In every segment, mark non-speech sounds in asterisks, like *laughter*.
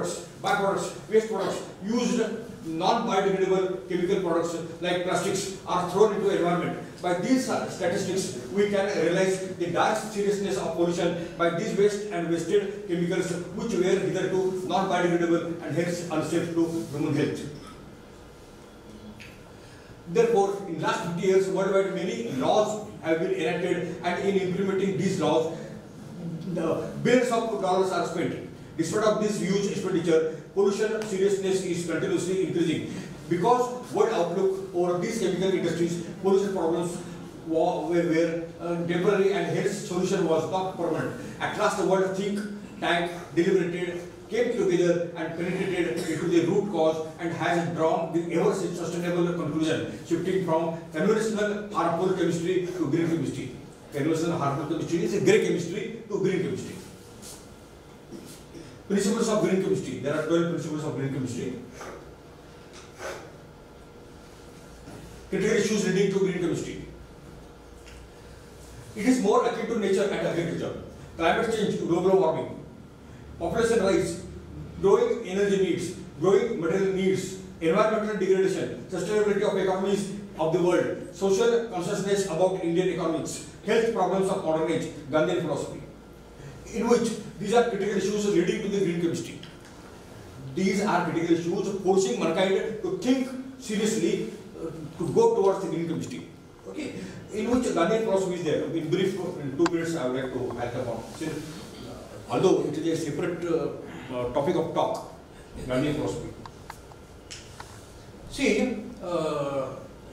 co-products, byproducts, waste products used non-biodegradable chemical products like plastics are thrown into environment. By these statistics, we can realize the dire seriousness of pollution by these waste and wasted chemicals which were hitherto non-biodegradable and hence unsafe to human health. Therefore, in last 50 years, worldwide many laws have been enacted and in implementing these laws, the billions of dollars are spent. Despite of this huge expenditure, pollution seriousness is continuously increasing. Because world outlook over these chemical industries, pollution problems were, were uh, temporary and hence solution was not permanent. At last the world think tank deliberated came together and penetrated into the root cause and has drawn the ever sustainable conclusion, shifting from conventional harmful chemistry to green chemistry. Conventional harmful chemistry is a grey chemistry to green chemistry. Principles of green chemistry. There are 12 principles of green chemistry. Critical issues leading to green chemistry. It is more akin to nature and agriculture. Climate change, global warming, population rise, growing energy needs, growing material needs, environmental degradation, sustainability of economies of the world, social consciousness about Indian economics, health problems of modern age, Gandhian philosophy, in which these are critical issues leading to the green chemistry. These are critical issues forcing mankind to think seriously uh, to go towards the green chemistry. Okay, in which Gandhian philosophy is there. In brief, in two minutes, I would like to add upon. Since, uh, although it is a separate uh, uh, topic of talk, Gandhian philosophy. See, uh,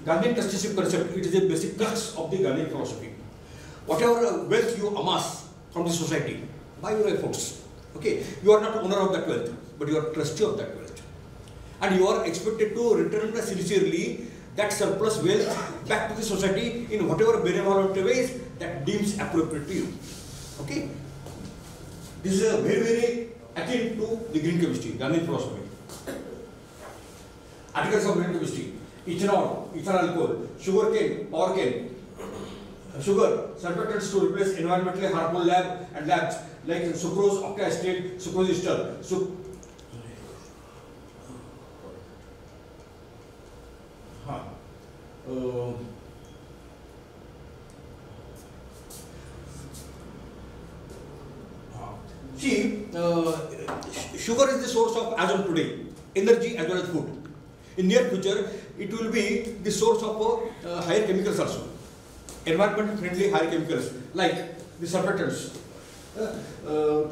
trusteeship concept, it is a basic crux of the Gandhian philosophy. Whatever wealth you amass from the society, by your efforts, okay, you are not owner of that wealth, but you are trustee of that wealth. And you are expected to return sincerely that surplus wealth back to the society in whatever benevolent ways that deems appropriate to you. Okay? This is a very, very akin to the green chemistry, Gandhian philosophy. Articles of green chemistry, ethanol, ethanol alcohol, sugar cane, power cane, sugar, surfactants to replace environmentally harmful lab and labs like sucrose, octacetate, sucrose ester. Su- huh. Uh, See, uh, sugar is the source of as of today, energy as well as food. In near future, it will be the source of uh, higher chemicals also. Environment friendly high chemicals like the surfactants. Uh, uh,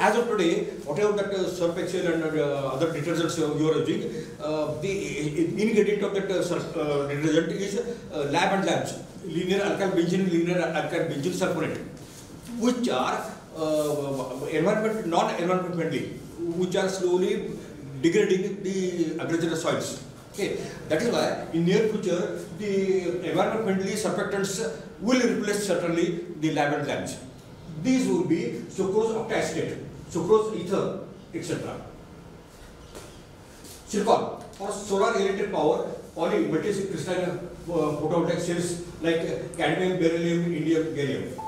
as of today, whatever that uh, surf excel and uh, other detergents you are using, the ingredient of that detergent is lab and labs, linear alkyl benzene, linear alkyl benzene sulfonate, which are environment non-environment friendly, which are slowly degrading the agricultural soils. Okay, that is why in near future the environment friendly surfactants will replace certainly the and labs. These will be sucrose octacetate, sucrose ether, etc. Silicon for solar electric power, poly multi-crystalline uh, photovoltaic cells like cadmium, beryllium, indium, gallium.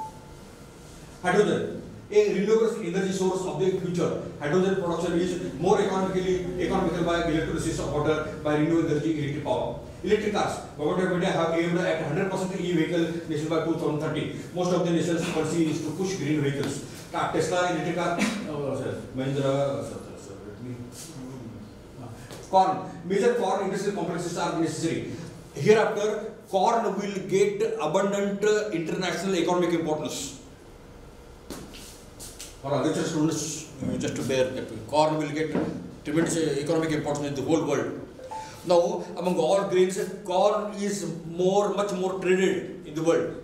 Hydrogen, a renewable energy source of the future. Hydrogen production is more economically economical by electrolysis of water by renewable energy electric power. Electric cars, government of India have aimed at 100% e-vehicle nation by 2030. Most of the nation's policy is to push green vehicles. Tesla electric car, uh, sir, Mahindra, sir, sir, let me. Corn, major corn industrial complexes are necessary. Hereafter, corn will get abundant uh, international economic importance. For agriculture students, you just to bear corn will get tremendous uh, economic importance in the whole world. Now, among all grains, corn is more, much more traded in the world.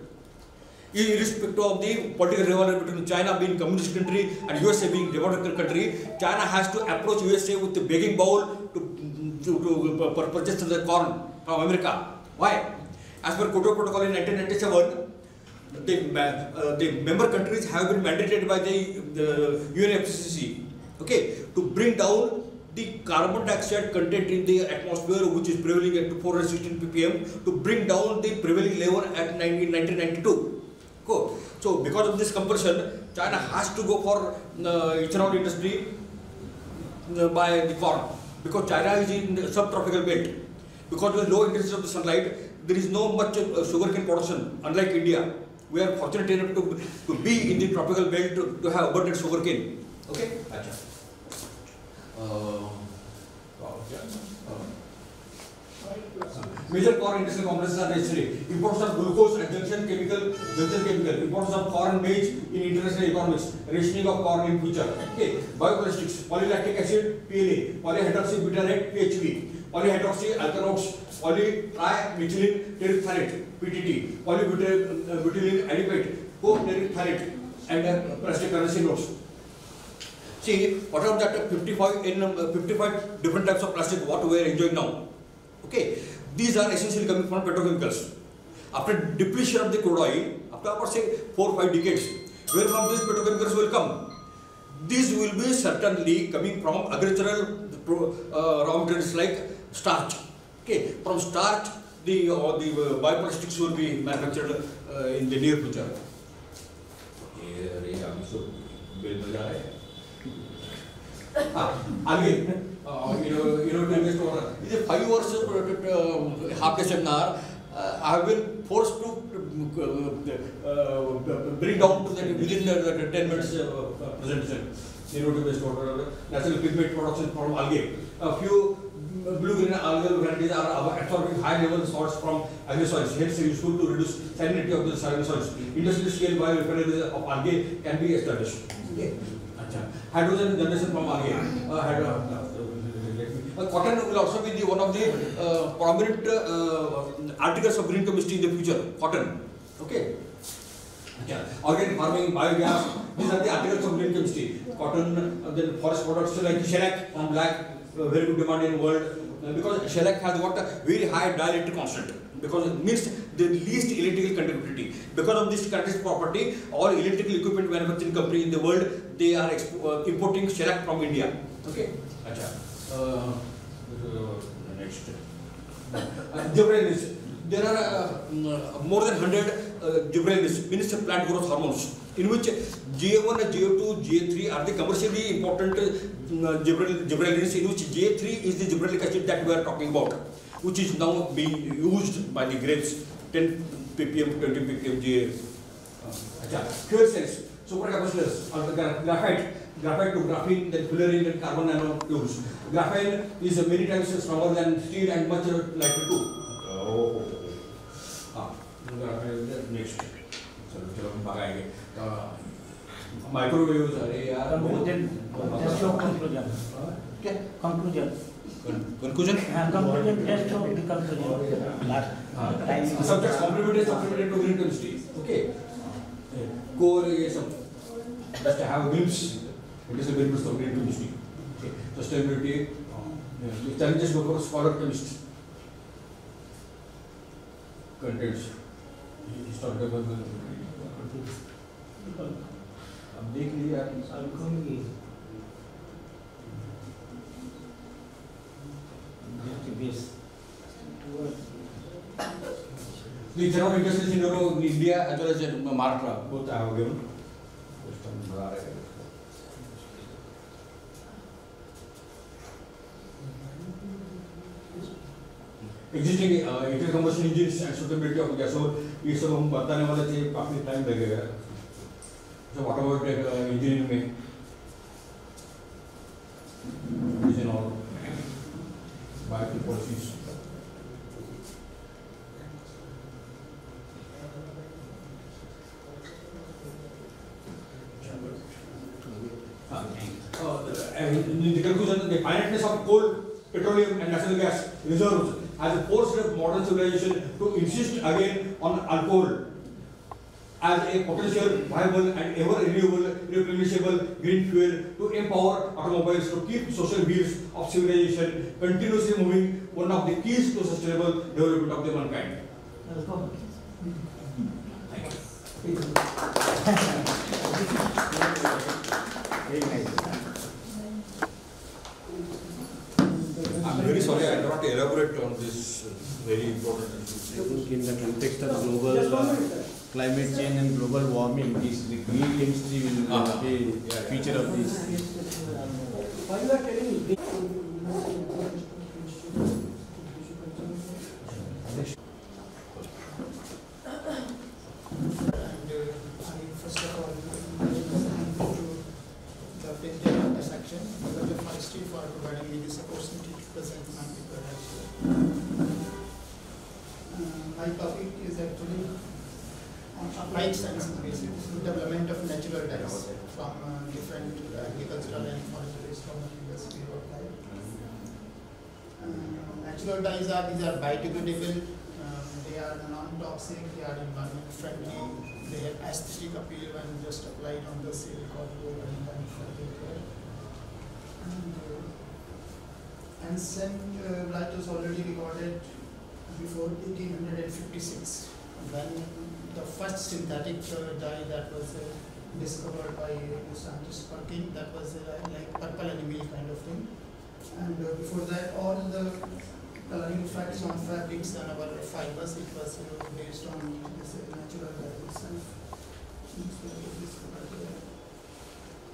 Irrespective of the political rivalry between China being communist country and USA being democratic country, China has to approach USA with the begging bowl to, to, to uh, purchase the corn from America. Why? As per Kyoto Protocol in 1997, the, uh, the member countries have been mandated by the, the UNFCCC okay, to bring down the carbon dioxide content in the atmosphere which is prevailing at 416 ppm to bring down the prevailing level at 19, 1992. Cool. So because of this compulsion, China has to go for uh, ethanol industry uh, by the corn because China is in the subtropical belt. Because of the low intensity of the sunlight, there is no much uh, sugarcane production, unlike India. We are fortunate enough to, to be in the tropical belt to, to have abundant sugarcane. Okay? Acha. Uh, Major corn industrial complexes are necessary. Imports of glucose, adjunction chemical, junction chemical. Imports of corn maize in international economics. Rationing of corn in future. Okay. Bioplastics, polylactic acid, PLA, polyhydroxy butyrate, PHB, polyhydroxy alkanoates, polytrimethylene terephthalate, PTT, polybutylene adipate, co-terephthalate, and uh, plastic notes. See, what are that 55 in um, 55 different types of plastic what we are enjoying now? Okay, these are essentially coming from petrochemicals. After depletion of the crude oil, after about say four or five decades, where from these petrochemicals will come? These will be certainly coming from agricultural uh, raw materials like starch. Okay, from start the uh, the uh, bioplastics will be manufactured uh, in the near future. again, uh, you know, you know, invest over. It is five years uh, half a seminar. Uh, I have been forced to uh, uh, bring down to that within the, 10 minutes uh, presentation. You know, to over natural pigment production from algae. A few blue green algal varieties are absorbing high level salts from algae soils, hence useful to reduce salinity of the algae soils. Industrial scale biorefineries of algae can be established. Okay. Hydrogen generation from again. Uh, hydro, uh, uh, cotton will also be the one of the uh, prominent uh, articles of green chemistry in the future. Cotton. Okay. Yeah. Organic farming, biogas, these are the articles of green chemistry. Cotton, uh, then forest products like shellac black, uh, very good demand in the world. Because shellac has got a very high dielectric constant because it means the least electrical conductivity. Because of this characteristic property, all electrical equipment manufacturing company in the world, they are uh, importing shellac from India. Okay. Acha. Uh, uh, next. Uh, there are uh, more than 100 uh, gibberellins, means plant growth hormones, in which GA1, GA2, GA3 are the commercially important uh, gibberellins, in which GA3 is the gibberellic acid that we are talking about which is now being used by the grapes 10 ppm, 20 ppm GA. Uh, fuel cells, supercapacitors, or the graphite, graphite to graphene, then fullerene and carbon nanotubes. Graphene is many times stronger than steel and much lighter too. Oh. Ah, next. चलो हम आगे microwaves अरे यार बहुत just your conclusion क्या conclusion conclusion conclusion just your conclusion last time subject complemented supplemented to green chemistry okay core ये सब just have whims it is a benefit of green chemistry okay sustainability the challenges go for scholar chemistry contents historical अब देख base. The general industries in Euro, India as well as in Maharashtra, both I have given. Existing uh, internal combustion engines and suitability of gas और ये सब हम बताने वाले थे काफ़ी टाइम लगेगा So what about uh, engineering make? Vision all by the policies. Uh, and in the conclusion, the finiteness of coal, petroleum and natural gas reserves has forced modern civilization to insist again on alcohol as a potential viable and ever renewable replenishable green fuel to empower automobiles to keep social wheels of civilization continuously moving one of the keys to sustainable development of the mankind. Thank you. I'm very sorry I cannot elaborate on this very important issue. In the context of global uh, climate change and global warming, this the green chemistry will uh, be a feature of this. Why you are telling question. Dr. Feisty for providing me this opportunity to present my paper actually. Uh, my topic is actually on applied science basis, development of natural dyes from uh, different agricultural and forest raw materials we have applied. Uh, natural dyes are, these are biodegradable, um, they are non-toxic, they are environment friendly, they have aesthetic appeal when just applied on the silk or wool of fabric. And, uh, and scent uh, was already recorded before 1856 when the first synthetic uh, dye that was uh, discovered by scientist Perkin that was uh, like purple aniline kind of thing and uh, before that all the coloring effects on fabrics and our fibers it was based on this uh, natural dye itself.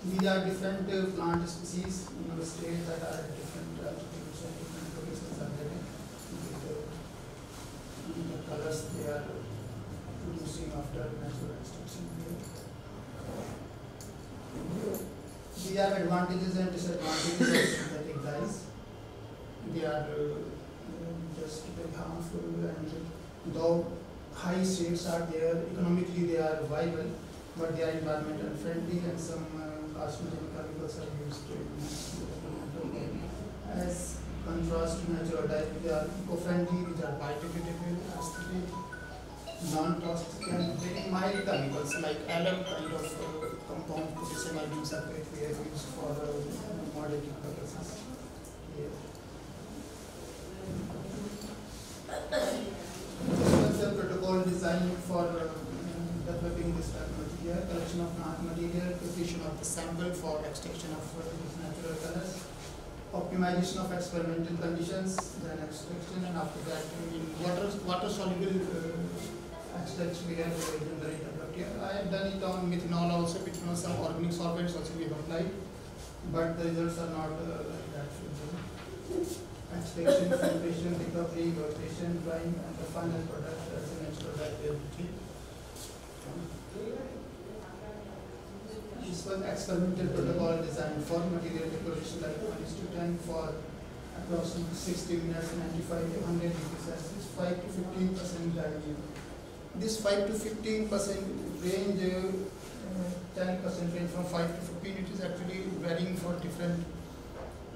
These are different uh, plant species in our state that are at different altitudes and different locations are getting uh, the colors they are producing after natural extraction. These are advantages and disadvantages of synthetic dyes. They are uh, just very harmful and though high shades are there, economically they are viable, but they are environmental friendly and some uh, carcinogenic chemicals are used to as contrast to natural dyes, they are eco-friendly, these are biodegradable, aesthetic, non-toxic and very mild chemicals like alum kind of uh, compound potassium sulfate we have used for uh, modeling purposes. Here. This was protocol designed for uh, material, collection of material, preparation of the sample for extraction of natural colors, optimization of experimental conditions, then extraction, and after that, in water, water soluble uh, extracts we have generally developed here. I have done it on methanol also, methanol, some organic solvents also we have applied, but the results are not uh, like that. Extraction, filtration, recovery, rotation, drying, and the final product as a natural dye we have achieved. This was experimental protocol designed for material deposition like 1 is to 10 for approximately 60 minutes, 95 to 100 degrees Celsius, 5 to 15 percent dilute. This 5 to 15 percent range, uh, 10 percent range from 5 to 15, it is actually varying for different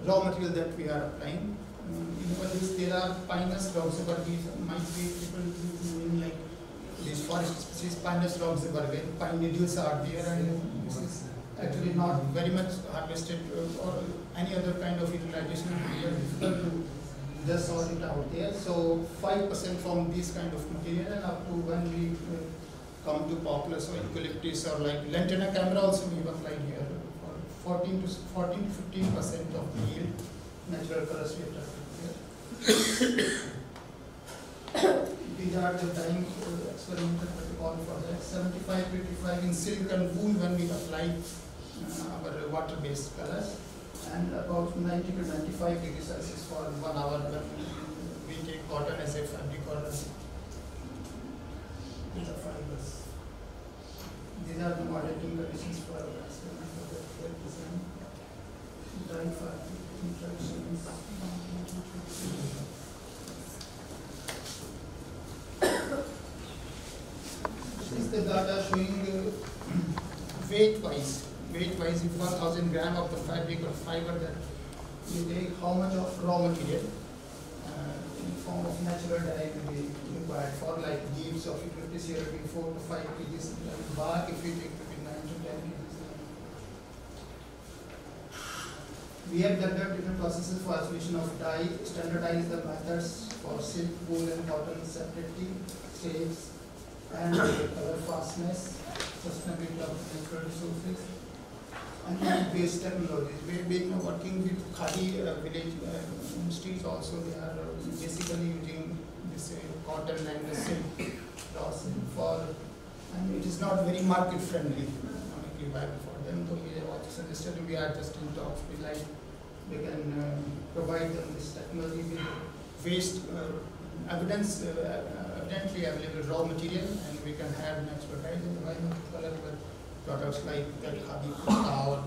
raw material that we are applying. Um, in this there are pinus dogs, but these might be people like these forest species, Pinus roxburgh, pine needles are there, and this is actually not very much harvested uh, or any other kind of utilization. Very difficult to just sort it out there. So five percent from this kind of material, and up to when we uh, come to populus or eucalyptus or like lantana camara also we applied here for 14 to 14 to 15 percent of the yield natural colors we have here. These are the time uh, experimental protocol for that. 75 55 in silk and wool when we apply uh, our water based colors, and about 90 to 95 degrees Celsius for one hour when we take cotton as a fabric or are fibers. These are the modeling conditions for our experiment for the fair design. Dry fabric interactions. This are showing *clears throat* uh, weight wise, weight wise if 1000 gram of the fabric or fiber that you take how much of raw material uh, in form of natural dye will be required for like leaves of here will be 4 to 5 kgs and bark if you take will be 9 to 10 kgs. We have developed different processes for isolation of dye, standardize the methods for silk, wool and cotton separately, and color fastness, sustainability of natural resources, and plant-based technologies. We've been working with Khadi uh, village uh, industries also. They are uh, basically using this uh, cotton and the silk, silk for, and it is not very market friendly, economically viable for them. So we have also suggested we are just in talks with like we can uh, provide them this technology with waste uh, evidence, uh, abundantly available raw material and we can have an expertise in environmental product with products like that Khabi Kustao.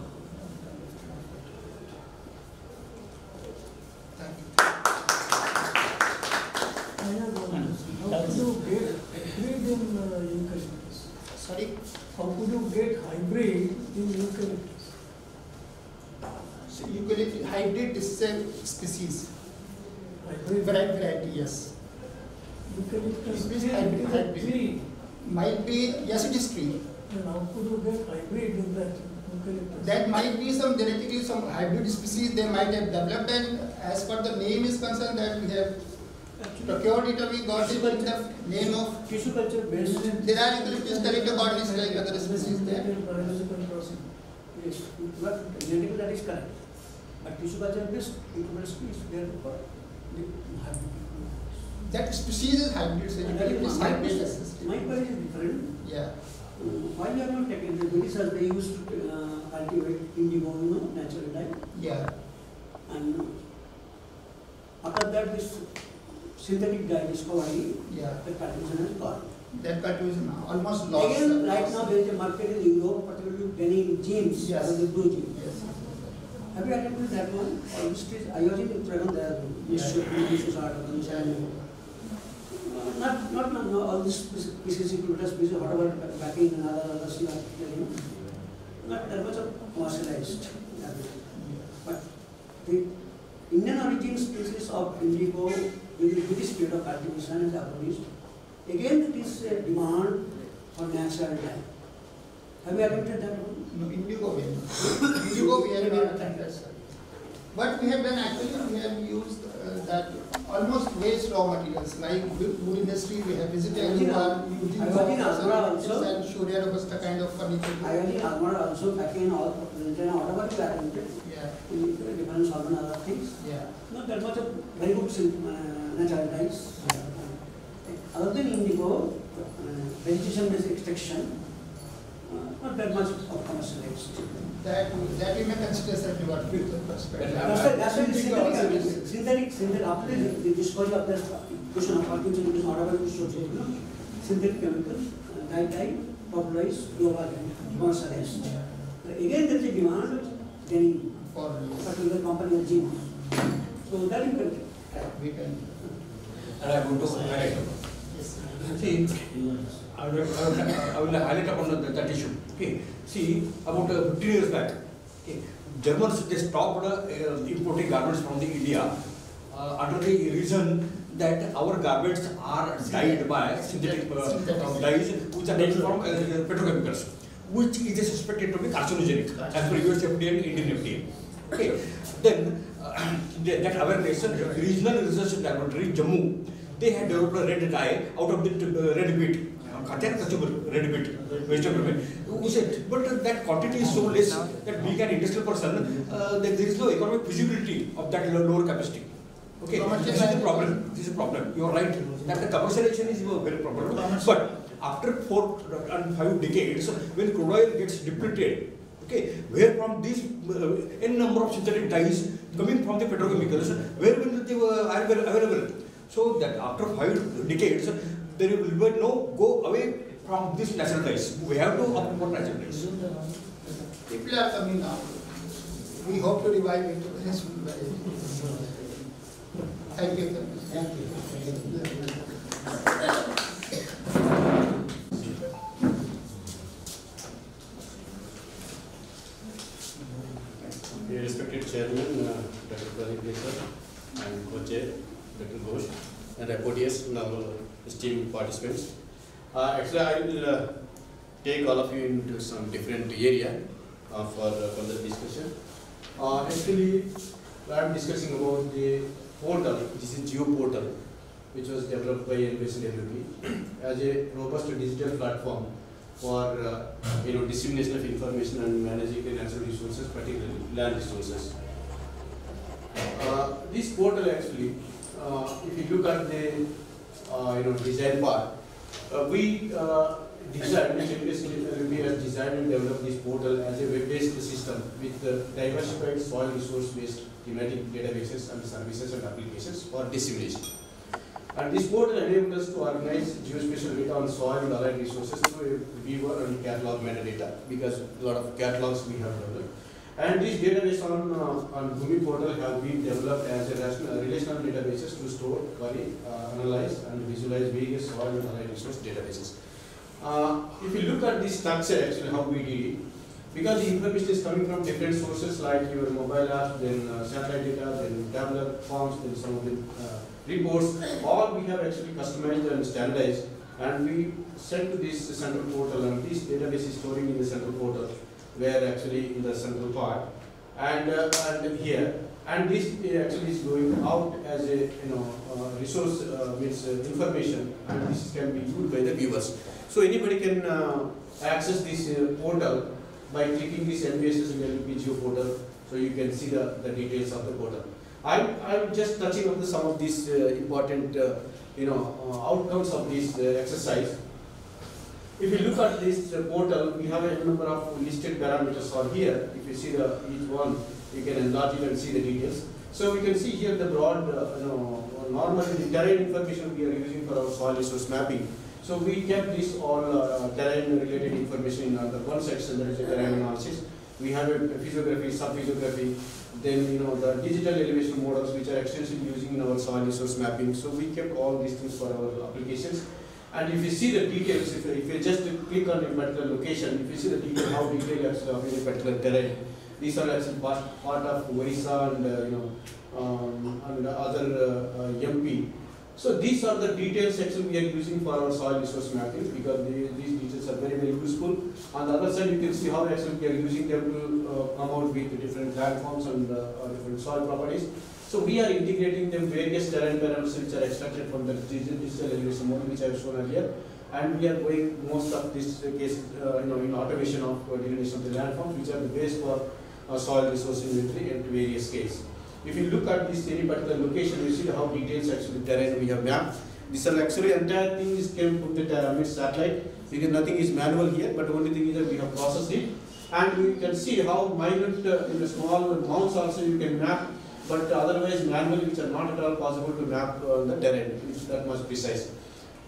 Thank you. How could you get hybrid in uh. Sorry? How could you get hybrid in eucalyptus? So eucalyptus hybrid is a species. Hybrid variety, yes. It hybrid-. Might be, yes, it is tree. That might be some genetically some hybrid species they might have developed and as per the name is concerned that we have procured it or we got it in the name of, Tissue culture based in. there are eucalyptus territocotyledonous like other species there. Yes, but genetically that is correct. But tissue culture based, eucalyptus is there. That species is hybrid, so is eucalyptus my hybrid. My query is different. Yeah. Why you have not taken the British as they used to uh, cultivate indigo, you know, natural dye. Yeah. And after that, this synthetic dye discovery, Yeah. the cultivation has gone. That cultivation almost lost. Again, right now there is a market in Europe, particularly getting jeans, Yes. than blue jean. Yes. Have you attended that one? Or this is, I was in Uttarakhand there, this Yeah. should, this is article, Yeah. Uh, Not, not, not, no, all this species, included species, whatever back in another, other sea, you know, not that much of commercialized. But the Indian origin species of indigo within British period of cultivation and abolished. Again, it is a demand for natural dye. Have you attempted that one? No, indigo we have. Indigo we have not sir. What we have done actually, we have used uh, that almost waste raw materials, like wood industry, we have visited I was in who are Al- using. I was in Almora also. And Shorea Robusta kind of furniture. I was in Almora also back in all, then whatever you attempted, Yeah, in different solvent other things. yeah. Not that much of very good uh, natural dyes. Other than indigo, uh, vegetation based extraction, not that much of commercialized. That, that we may consider certainly what we the perspective. That's why, that's why the synthetic, synthetic, synthetic, after the, the discovery of the question of artificial intelligence, whatever you showed, you know, synthetic chemicals, uh, dye dye, popularized, global, and commercialized. Again, there is a demand, getting For, particular company or jeans. So that you can, we can, And I want to highlight. yes. See, I will, I will, I will highlight upon that, that issue. Okay, see, about uh, 15 years back, okay, Germans they stopped uh, importing garments from the India uh, under the reason that our garments are dyed by synthetic uh, uh, dyes which are made from uh, petrochemicals, which is suspected to be carcinogenic as per US FDA and Indian FDA. Okay, then uh, *clears throat* that that awareness, regional research laboratory Jammu, they had developed a red dye out of the uh, red meat. Katya Kachubur, red bit, vegetable bit. But that quantity is so less that we can industrial person, uh, there is no economic feasibility of that lower capacity. Okay, this is a problem. This is a problem. You are right that the commercialization is a very problem. But after four and five decades, when crude oil gets depleted, okay, where from these uh, n number of synthetic dyes coming from the petrochemicals, where will they were available? So that after five decades, there will be no go away from this natural dyes. We have to opt for natural dyes. People are coming now. We hope to revive it very soon. very- Thank you. Thank you. Dear respected Chairman, uh, Dr. Pradeep Desai, and Co-Chair, Dr. Ghosh, and reporters and our esteemed participants. Uh, Actually, I will uh, take all of you into some different area uh, for further discussion. Actually, I am discussing about the portal, this is Geo Portal, which was developed by NBCWP *clears throat* as a robust digital platform for uh, you know dissemination of information and managing the natural resources, particularly land resources. Uh, this portal actually, uh, if you look at the you know design part, uh, we uh, designed, NBCWP has designed and developed this portal as a web-based system with uh, diversified soil resource-based thematic databases and services and applications for dissemination. And this portal enabled us to organize geospatial data on soil and allied resources through a viewer and catalog metadata because a lot of catalogs we have developed. And these databases on, uh, on Bhumi portal have been developed as a rational, relational databases to store, query, uh, analyze and visualize various soil and allied resource databases. Uh, if you look at this structure actually how we did it, Because the information is coming from different sources like your mobile app, then uh, satellite data, then tabular forms, then some of the uh, reports, all we have actually customized and standardized and we send to this central portal and this database is storing in the central portal where actually in the central part and, uh, and here and this actually is going out as a you know uh, resource uh, means uh, information and this can be viewed by the viewers. So anybody can uh, access this portal by clicking this NBSS LLP Geo portal so you can see the, the details of the portal. I'm, I'm just touching on the, some of these important you know outcomes of this exercise. If you look at this portal, we have a number of listed parameters are here. If you see the each one, you can enlarge it and see the details. So we can see here the broad, uh, you know, normally the terrain information we are using for our soil resource mapping. So we kept this all uh, terrain related information in the one section that is a terrain analysis. We have a physiography, sub-physiography, then you know the digital elevation models which are extensively using in our soil resource mapping. So we kept all these things for our applications. And if you see the details, if you, if you just click on a particular location, if you see the detail, how detailed actually of a particular terrain, these are actually part, part of Orissa and uh, you know um, and other uh, uh, MP. So these are the details actually we are using for our soil resource mapping because they, these details are very very useful. On the other side, you can see how actually we are using them to uh, come out with the different landforms and uh, different soil properties. So we are integrating the various terrain parameters which are extracted from the digital elevation model which I have shown earlier. And we are going most of this case, uh, you know, in automation of uh, delineation of the landforms which are the base for uh, soil resource inventory at various scales. If you look at this any particular location, you see how details actually terrain we have mapped. This are actually entire thing is came from the terrain satellite because nothing is manual here, but only thing is that we have processed it. And we can see how minute uh, in the small mounts also you can map but otherwise manually which are not at all possible to map uh, the terrain, that much precise.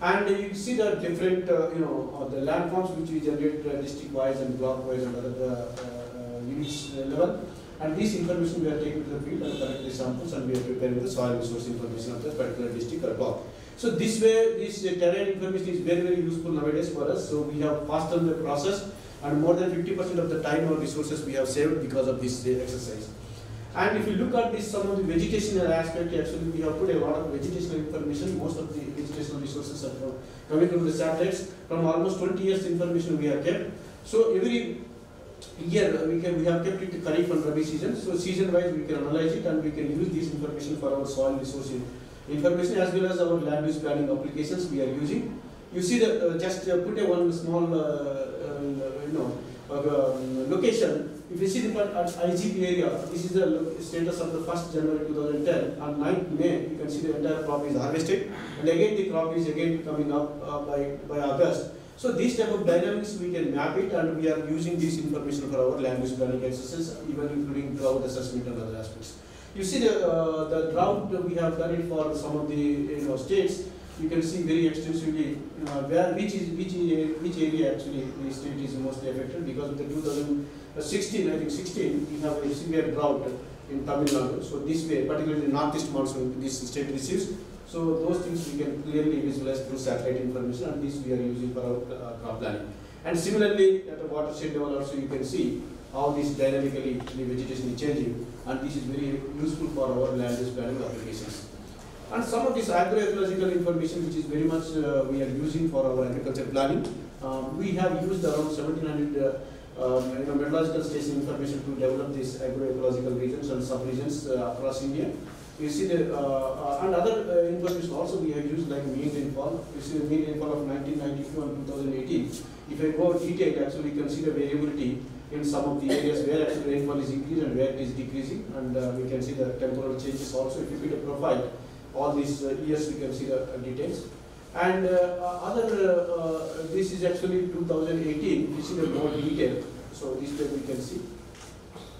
And you see the different, uh, you know, uh, the landforms which we generate district-wise and block-wise and other units level. And this information we are taking to the field and collect the samples and we are preparing the soil resource information of the particular district or block. So this way, this terrain information is very, very useful nowadays for us. So we have fastened the process and more than 50% of the time or resources we have saved because of this exercise. And if you look at this, some of the vegetational aspect, actually we have put a lot of vegetational information. Most of the vegetational resources are from, coming from the satellites. From almost 20 years information we have kept. So every year we can we have kept it Kharif and Rabi season. So season wise we can analyze it and we can use this information for our soil resource information as well as our land use planning applications we are using. You see the uh, just uh, put a one small uh, uh, you know uh, um, location if you see the at IGP area, this is the status of the 1st January 2010. On 9th May, you can see the entire crop is harvested. And again, the crop is again coming up uh, by, by August. So these type of dynamics, we can map it and we are using this information for our land use planning exercises, even including drought assessment and other aspects. You see the, uh, the drought, we have done it for some of the you know, states. You can see very extensively uh, where which is which, area- which area actually the state is mostly affected because of the 2000 uh, 16, I think 16, we have a severe drought in Tamil Nadu. So this way, particularly the northeast monsoon, this state receives. So those things we can clearly visualize through satellite information and this we are using for our uh, crop planning. And similarly, at a watershed level also you can see how this dynamically the vegetation is changing and this is very useful for our land use planning applications. And some of this agroecological information which is very much uh, we are using for our agriculture planning. Um, we have used around 1700 uh, um, you know, meteorological station information to develop these agroecological regions and sub-regions uh, across India. You see the, uh, uh, and other information also we have used like mean rainfall. You see the mean rainfall of 1992 and 2018. If I go detail, actually you can see the variability in some of the areas where actually rainfall is increasing and where it is decreasing. And uh, we can see the temporal changes also. If you put a profile, all these uh, years we can see the uh, details. And uh, uh, other, uh, this is actually 2018, this is the more detail, so this way we can see.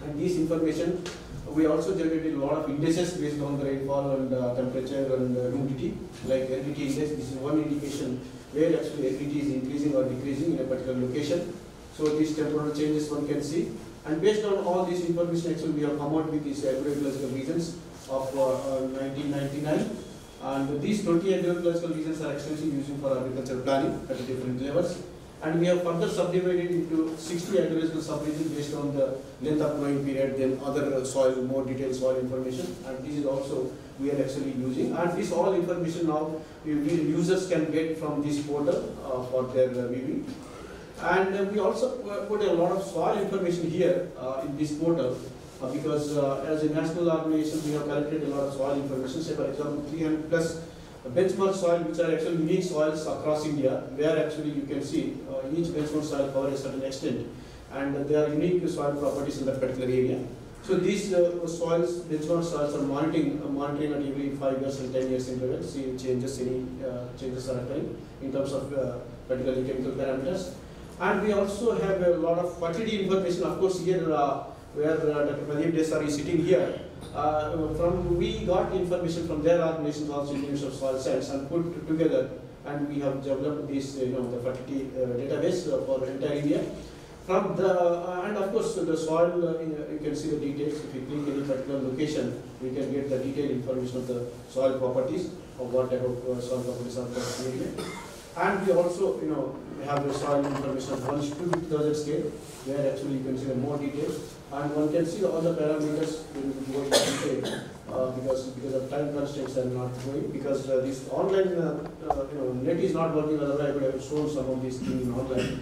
And this information, we also generated a lot of indices based on the rainfall and temperature and humidity, like aridity index, this is one indication where actually aridity is increasing or decreasing in a particular location. So these temporal changes one can see. And based on all this information, actually we have come out with these agroecological regions of uh, uh, 1999. And these 20 agroecological regions are extensively using for agricultural planning at different levels. And we have further subdivided into 60 agricultural subregions based on the length of growing period, then other soil, more detailed soil information. And this is also we are actually using. And this all information now users can get from this portal uh, for their uh, viewing. And uh, we also put a lot of soil information here uh, in this portal uh, because uh, as a national organization we have collected a lot of soil information. Say for example, 300 plus benchmark soil which are actually unique soils across India where actually you can see uh, each benchmark soil cover a certain extent and uh, there are unique soil properties in that particular area. So these uh, soils, benchmark soils are monitoring, uh, monitoring at every five years and ten years interval, see changes, any uh, changes are occurring in terms of uh, particularly chemical parameters. And we also have a lot of fertility information, of course here uh, where uh, Dr. Pradeep Desai is sitting here. Uh, from we got information from their organization also Institute of Soil Science and put together and we have developed this you know the fertility uh, database uh, for entire India. From the uh, and of course the soil uh, you can see the details. If you click any particular location, we can get the detailed information of the soil properties of what type of uh, soil properties are present. And we also, you know, have the soil information of 1 to 5000 scale, where actually you can see the more details. And one can see all the parameters we go detail, uh, because, because of time constraints I'm not going, because uh, this online, uh, uh, you know, net is not working, otherwise I would have shown some of these things in online.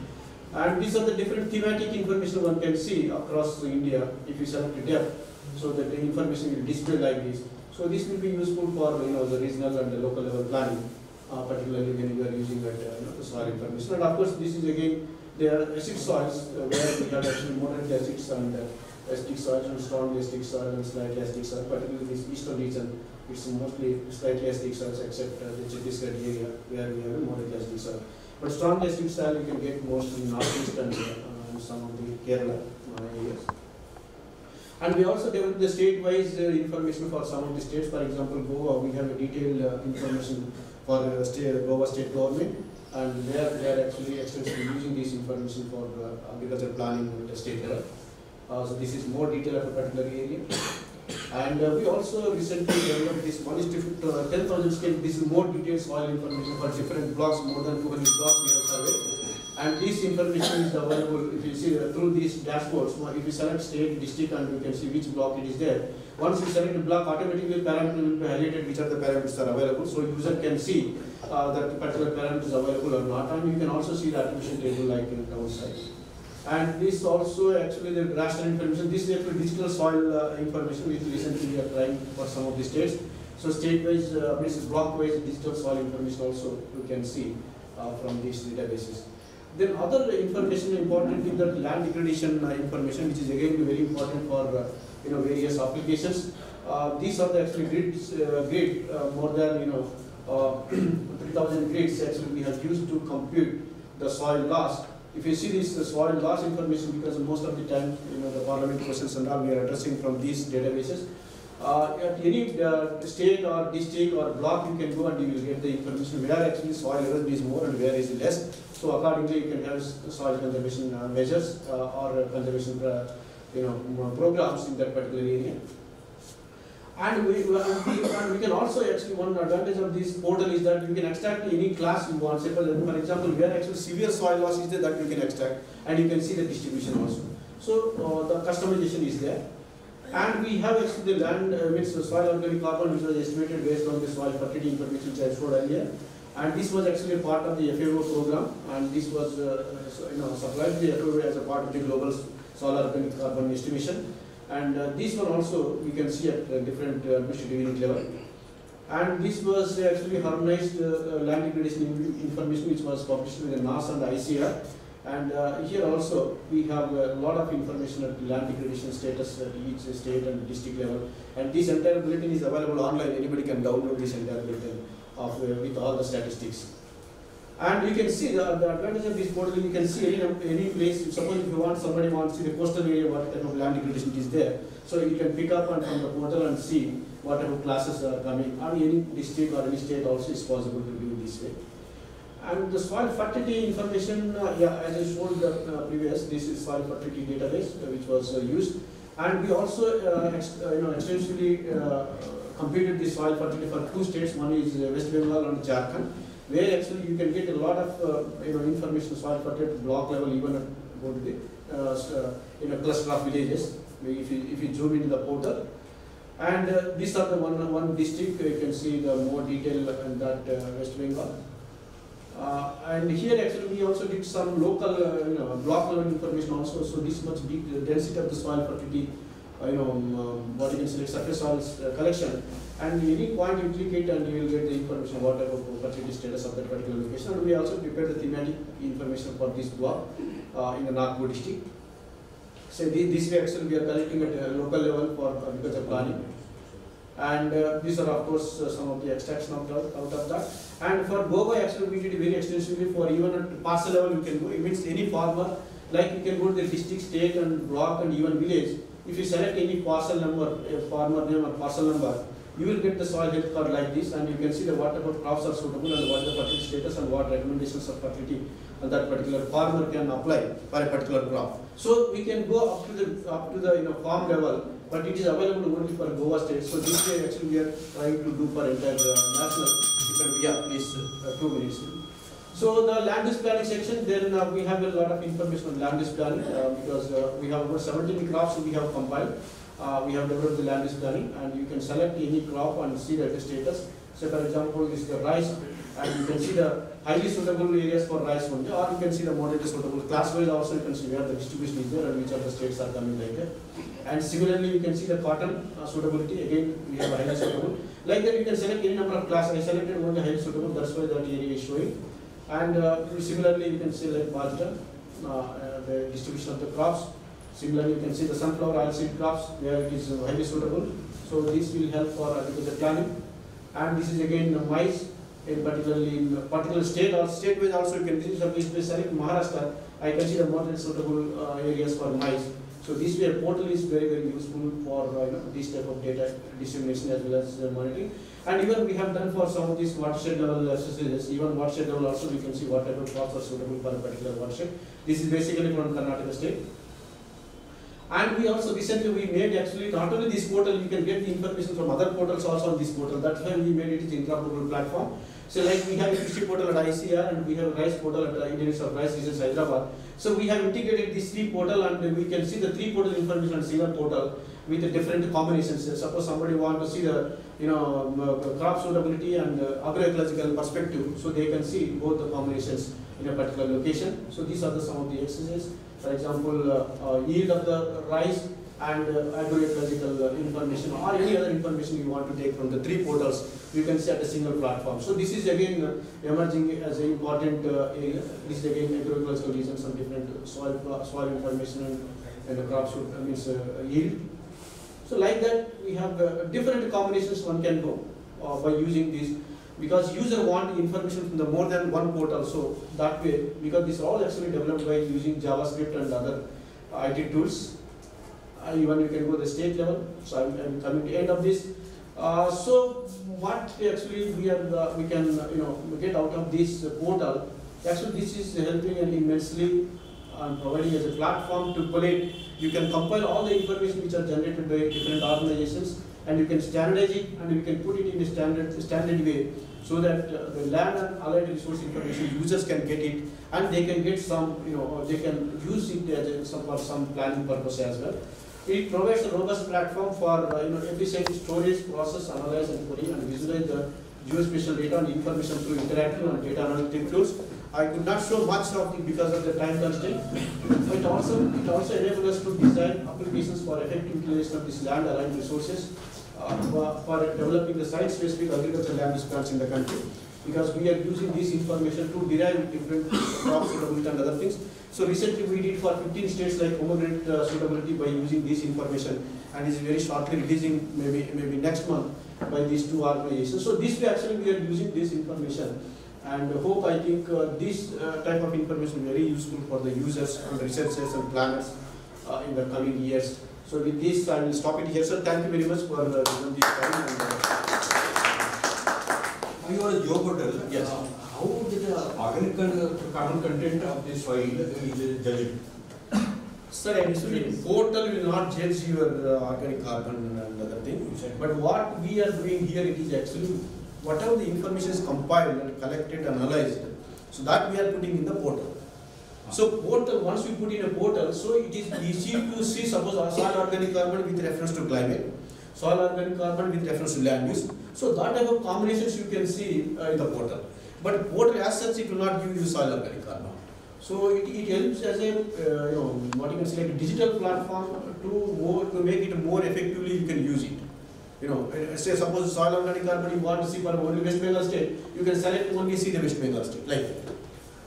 And these are the different thematic information one can see across India, if you select depth, so that the information will display like this. So this will be useful for, you know, the regional and the local level planning uh, particularly when you are using that, uh, you know, the soil information. And of course, this is again, they are acid soils uh, where we have actually moderate acids and uh, acidic soils and strong acidic soils and slightly acidic soils, particularly this eastern region, it's mostly slightly acidic soils except uh, the Chhattisgarh area where we have a moderate acidic soil. But strong acidic soil you can get mostly in northeast and uh, some of the Kerala uh, areas. And we also developed the state-wise uh, information for some of the states. For example, Goa, we have a detailed uh, information for uh, state, Goa state government, and they are, they are actually extensively using this information for uh, agriculture planning at the state level. Uh, so this is more detail of a particular area. And uh, we also recently developed this one is to uh, 10,000 scale. This is more detailed soil information for different blocks, more than 200 blocks we have surveyed. And this information is available, if you see through these dashboards, if you select state, district, and you can see which block it is there. Once you select a block, automatically parameter will be highlighted which are the parameters are available, so user can see uh, that particular parameter is available or not, and you can also see the attribution table like in the downside. And this also actually the raster information, this is actually digital soil uh, information which recently we are trying for some of the states. So state-wise, uh, means block-wise digital soil information also you can see uh, from these databases. Then other information important is that land degradation uh, information, which is again very important for uh, you know various applications. Uh, these are the actually grids, grid more than you know uh, *clears throat* 3,000 grids actually we have used to compute the soil loss. If you see this uh, soil loss information, because most of the time you know the parliament questions and all we are addressing from these databases. Uh, at any uh, state or district or block, you can go and you will get the information where actually soil erosion is more and where is less. So accordingly, you can have soil conservation uh, measures uh, or conservation, uh, you know, programs in that particular area. And we, we, and we can also actually, one advantage of this portal is that you can extract any class you want. Say for example, where actually severe soil loss is there, that you can extract, and you can see the distribution also. So uh, the customization is there. And we have actually the land, uh, means soil organic carbon, which was estimated based on the soil fertility information which I showed earlier. And this was actually part of the FAO program, and this was, uh, you know, supplied to the FAO as a part of the global organic carbon estimation. And uh, this one also we can see at uh, different administrative unit level. And this was actually harmonized uh, uh, land degradation information which was published with the NAAS and the ICAR. And uh, here also we have a lot of information at land degradation status at each state and district level. And this entire bulletin is available online. Anybody can download this entire bulletin of uh, with all the statistics. And you can see the, the advantage of this portal, you can see any, any place, suppose if you want, somebody wants to see the coastal area, what kind of land degradation is there. So you can pick up and from the portal and see what type of classes are coming. And any district or any state also is possible to do this way. And the soil fertility information, uh, yeah, as I showed the uh, previous, this is soil fertility database uh, which was uh, used. And we also, uh, you know, extensively computed the soil fertility for two states. One is uh, West Bengal and Jharkhand. where actually you can get a lot of uh, you know information soil fertility block level, even at go the uh, s- uh, you know cluster of villages. If you if you zoom into the portal, and uh, these are the one one district you can see the more detail in that uh, West Bengal. Uh, and here actually we also did some local, uh, you know, block level information also. So this much uh, density of the soil fertility, you know, um, what you can select surface soil uh, collection. And any point you click it and you will get the information what type of fertility status of that particular location. And we also prepared the thematic information for this block uh, in the Nagpur district. So thi- this way actually we are collecting at a local level for agriculture planning. And uh, these are of course uh, some of the extraction of the, out of that. And for Goa, actually, we did very extensively for even at parcel level, you can go, it means any farmer, like you can go to the district, state and block and even village. If you select any parcel number, farmer name or parcel number, you will get the soil health card like this and you can see the what type of crops are suitable and what the fertility status and what recommendations of fertility that particular farmer can apply for a particular crop. So we can go up to the, up to the, you know, farm level, but it is available only for Goa state. So this way actually we are trying to do for entire uh, national. You can- Yeah, please, uh, two minutes. So the land use planning section, then uh, we have a lot of information on land use planning uh, because uh, we have over 17 crops we have compiled. Uh, we have developed the land use planning and you can select any crop and see the status. So for example, this is the rice and you can see the highly suitable areas for rice only or you can see the moderately suitable. Class wise also you can see where the distribution is there and which of the states are coming like that. And similarly, you can see the cotton uh, suitability, again, we have highly suitable. Like that, you can select any number of class, I selected only highly suitable, that's why that area is showing. And uh, similarly, you can see like margin, uh, uh, the distribution of the crops. Similarly, you can see the sunflower oilseed crops, where it is highly suitable. So this will help for agriculture planning. And this is again maize, in particularly in particular state or state wise also you can see some place select Maharashtra, I see the moderate suitable uh, areas for maize. So this way portal is very very useful for uh, you know, this type of data dissemination as well as uh, monitoring. And even we have done for some of these watershed level exercises, even watershed level also we can see what type of crops are suitable for a particular watershed. This is basically from Karnataka state. And we also recently we made actually not only this portal, you can get the information from other portals also on this portal. That's why we made it interoperable platform. So like we have a portal at ICAR and we have a rice portal at uh, Indian Institute of Rice Research Hyderabad. So we have integrated these three portal and we can see the three portal information on single portal with the different combinations. Suppose somebody want to see the you know um, uh, crop suitability and uh, agroecological perspective, so they can see both the combinations in a particular location. So these are the some of the exercises. For example, uh, uh, yield of the rice and uh, agroecological uh, information or any other information you want to take from the three portals, you can see at a single platform. So this is again emerging as an important. This is again agroecological reasons, some different soil soil information and, and the crop uh, means yield. So like that, we have uh, different combinations one can go uh, by using this because user want information from the more than one portal. So that way, because this all actually developed by using JavaScript and other IT tools. Uh, even you can go the state level. So I'm, I'm coming to end of this. Uh, so what actually we are uh, we can uh, you know get out of this portal? Actually, this is helping and immensely and providing as a platform to collate. You can compile all the information which are generated by different organizations, and you can standardize it, and you can put it in a standard standard way, so that uh, the land and allied resource information users can get it, and they can get some, you know, they can use it as a, some for some planning purpose as well. It provides a robust platform for uh, you know efficient storage, process, analyze, and query, and visualize the geospatial data and information through interactive and data analytic tools. I could not show much of it because of the time constraint. It also it also enables us to design applications for effective utilization of these land aligned resources uh, for, for developing the site-specific agricultural land use plans in the country. Because we are using this information to derive different crop suitability and other things. So recently we did for 15 states like pomegranate uh, suitability by using this information and is very shortly releasing maybe maybe next month by these two organizations. So this way actually we are using this information and hope I think uh, this uh, type of information very useful for the users and researchers and planners uh, in the coming years. So with this I will stop it here. Sir, thank you very much for uh, giving this time. And, uh, Your geoportal, Yes. uh, how the organic carbon content of the soil is judged? Sir, actually, portal will not judge your uh, organic carbon and other thing. But what we are doing here, it is actually whatever the information is compiled and collected, analyzed, so that we are putting in the portal. So portal, once we put in a portal, so it is easy to see, suppose soil organic carbon with reference to climate, soil organic carbon with reference to land use. So that type of combinations you can see uh, in the portal. But portal as such, it will not give you soil organic carbon. So it, it helps as a, uh, you know, what you can say, like a digital platform to more, to make it more effectively you can use it. You know, uh, say suppose soil organic carbon you want to see for only West Bengal state, you can select only see the West Bengal state, like that.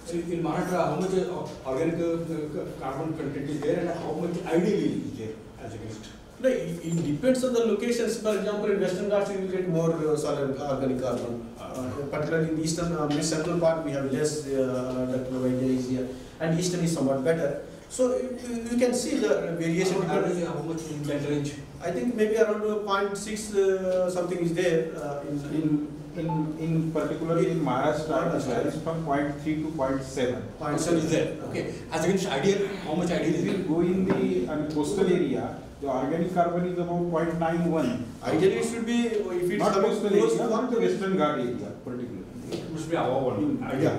So in Maharashtra, how much uh, organic uh, carbon content is there and how much ideally is there as against? No, it, it depends on the locations. For example, in Western Ghats, you will get more uh, solid organic carbon. Uh, particularly in the eastern, uh, central part, we have less. Uh, Noida is here, and eastern is somewhat better. So you, you can see the variation. How much- how much in that range? I think maybe around uh, 0.6 uh, something is there uh, in, in In, in particularly in Maharashtra, it Maharashtra. varies from 0.3 to 0.7. point So is there, okay. As against ideal, how much ideal If is you there? go in the I mean, coastal area, the organic carbon is about 0.91. Ideally, it should be if it's Not coming coastal close area, to but one the western Ghat area particularly. It must be above one, Yeah.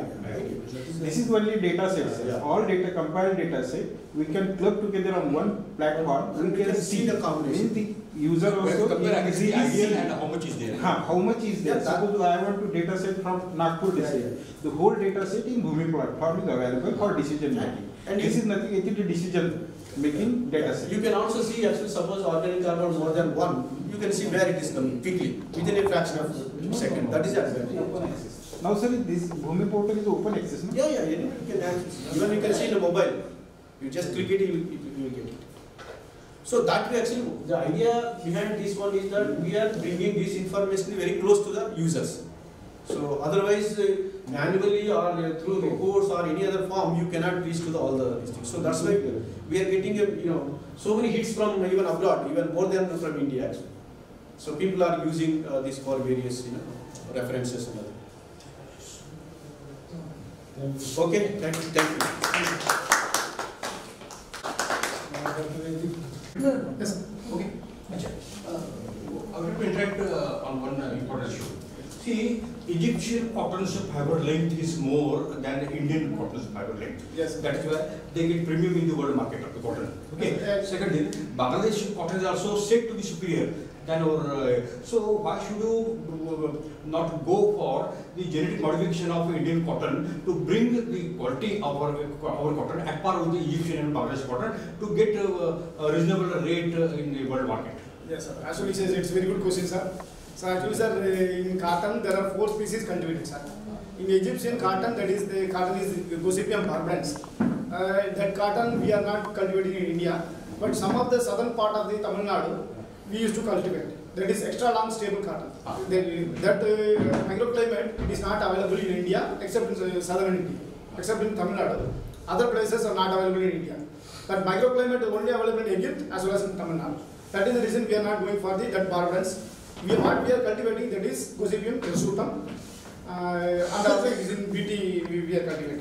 Ideal. This is only data sets. Yeah. All data compiled data set, we can club together on one platform. And we can see the combination. When the user also. compare against the easily see- and how much is there? Huh, how much is there? Yeah, that- Suppose I want to data set from Nagpur Yeah, district. The whole data set in Bhumi platform is available for decision making. And This is nothing, it is a decision making data set. You can also see actually suppose organic carbon more than one, you can see where it is coming quickly within a fraction of a second. That is advantage. Open access. Now sir, this Bhumi portal is open access, no? Yeah, yeah, you can access. Even you can see in a mobile. You just click it, you will, you will get it. So that way actually, the idea behind this one is that we are bringing this information very close to the users. So otherwise, uh, manually or uh, through reports or any other form, you cannot reach to the, all the these things. So that's why we are getting, a, you know, so many hits from even abroad, even more than from India actually. So people are using uh, this for various, you know, references and other. Okay, thank you, thank you. Yes, sir. Okay. Acha. Uh, I want to interact uh, on one uh, important issue. See, Egyptian cotton's fiber length is more than Indian cotton's fiber length. Yes. That is why they get premium in the world market of the cotton. Okay. Yes. Second thing, Bangladesh cotton is also said to be superior than our. Uh, so why should you uh, not go for the genetic modification of Indian cotton to bring the quality of our, our cotton at par with the Egyptian and Bangladesh cotton to get uh, a reasonable rate in the world market? Yes, sir. Actually, sir, it's very good question, sir. So actually, sir, in cotton there are four species cultivated, sir. In Egyptian cotton, that is the cotton is Gossypium barbadense. Uh, that cotton we are not cultivating in India, but some of the southern part of the Tamil Nadu we used to cultivate. That is extra long staple cotton. Ah. That, that uh, microclimate it is not available in India except in uh, southern India, except in Tamil Nadu. Other places are not available in India. But microclimate is only available in Egypt as well as in Tamil Nadu. That is the reason we are not going for the that barbadense. We what we are cultivating that is Gossypium hirsutum, uh, and also it is in BT we, we are cultivating.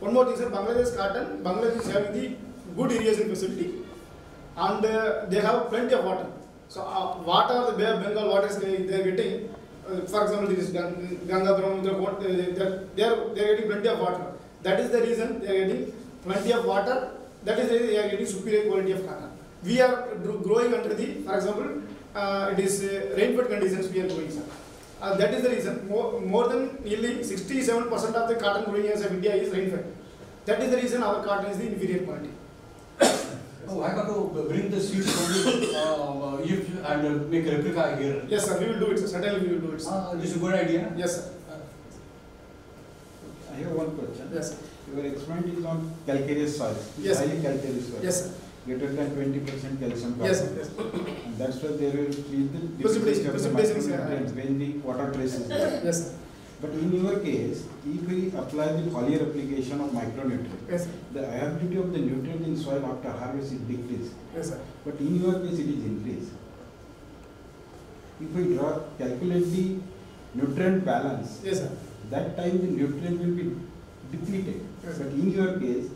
One more thing, sir. Bangladesh cotton. Bangladesh is having the good irrigation facility, and uh, they have plenty of water. So uh, water, the Bengal waters they, are getting. Uh, for example, this Ganga, Brahmaputra, what, uh, they are they are getting plenty of water. That is the reason they are getting plenty of water. That is the reason they are getting superior quality of cotton. We are growing under the, for example, uh, it is uh, rainfed conditions we are growing, sir. Uh, that is the reason more, more than nearly 67% of the cotton growing of India is rainfed. That is the reason our cotton is the inferior quality. Oh, I got to bring the seeds from the, uh, Egypt and uh, make a replica here. Yes, sir, we will do it, sir. Certainly we will do it, sir. Uh, this is a good idea. Yes, sir. I have one question. Yes, sir. Your experiment is on calcareous soil. Yes. Highly calcareous soil. Yes, sir. Greater than twenty percent calcium. Yes, sir. Yes, And that's why there will be the Precipitation- deficiency the precipitation is, micronutrients when the water trace is there. yes, sir. But in your case, if we apply the foliar application of micronutrient, Yes, the availability of the nutrient in soil after harvest is decreased. Yes, sir. But in your case, it is increased. If we draw, calculate the nutrient balance, Yes, sir. that time the nutrient will be depleted. Yes. But in your case,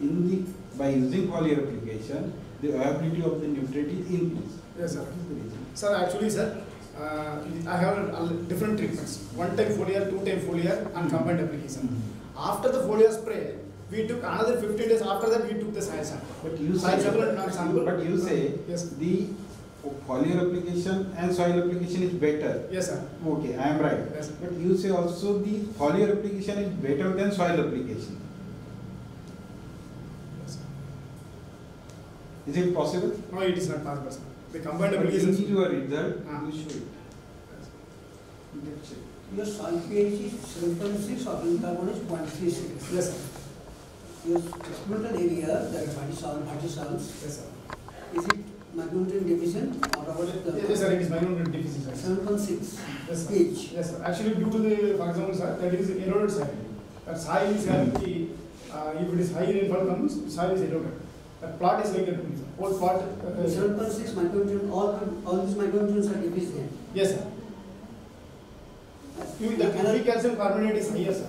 in the, by using foliar application, the availability of the nutrient is increased. Yes, sir. What is the reason? Sir, actually, sir, I have different treatments. One time foliar, two time foliar, and combined application. After the foliar spray, we took another 15 days. After that, we took the soil sample. But you Soil say, sample and non-sample. but you say Yes. the foliar application and soil application is better. Yes, sir. Okay, I am right. Yes. But you say also the foliar application is better than soil application. Yes, sir. Is it possible? No, it is not possible. The combined in application. your result, Ah. you should. That's it. Your soil pH is seven point carbon is 0.36. Yes, sir. Your experimental area, that body soil, body soils, Yes, sir. is it micronutrient deficient or about the? Yes, sir. It is. Seven point six Yes, sir. pH. Yes, sir. Actually, due to the, for example, sir, that is eroded soil. That soil is having uh, if it is high rainfall comes, soil is eroded. That plot is like that, whole plot. uh, Seven point all, all these micronutrients are deficient. Yes, sir. If the calcium carbonate is higher, sir.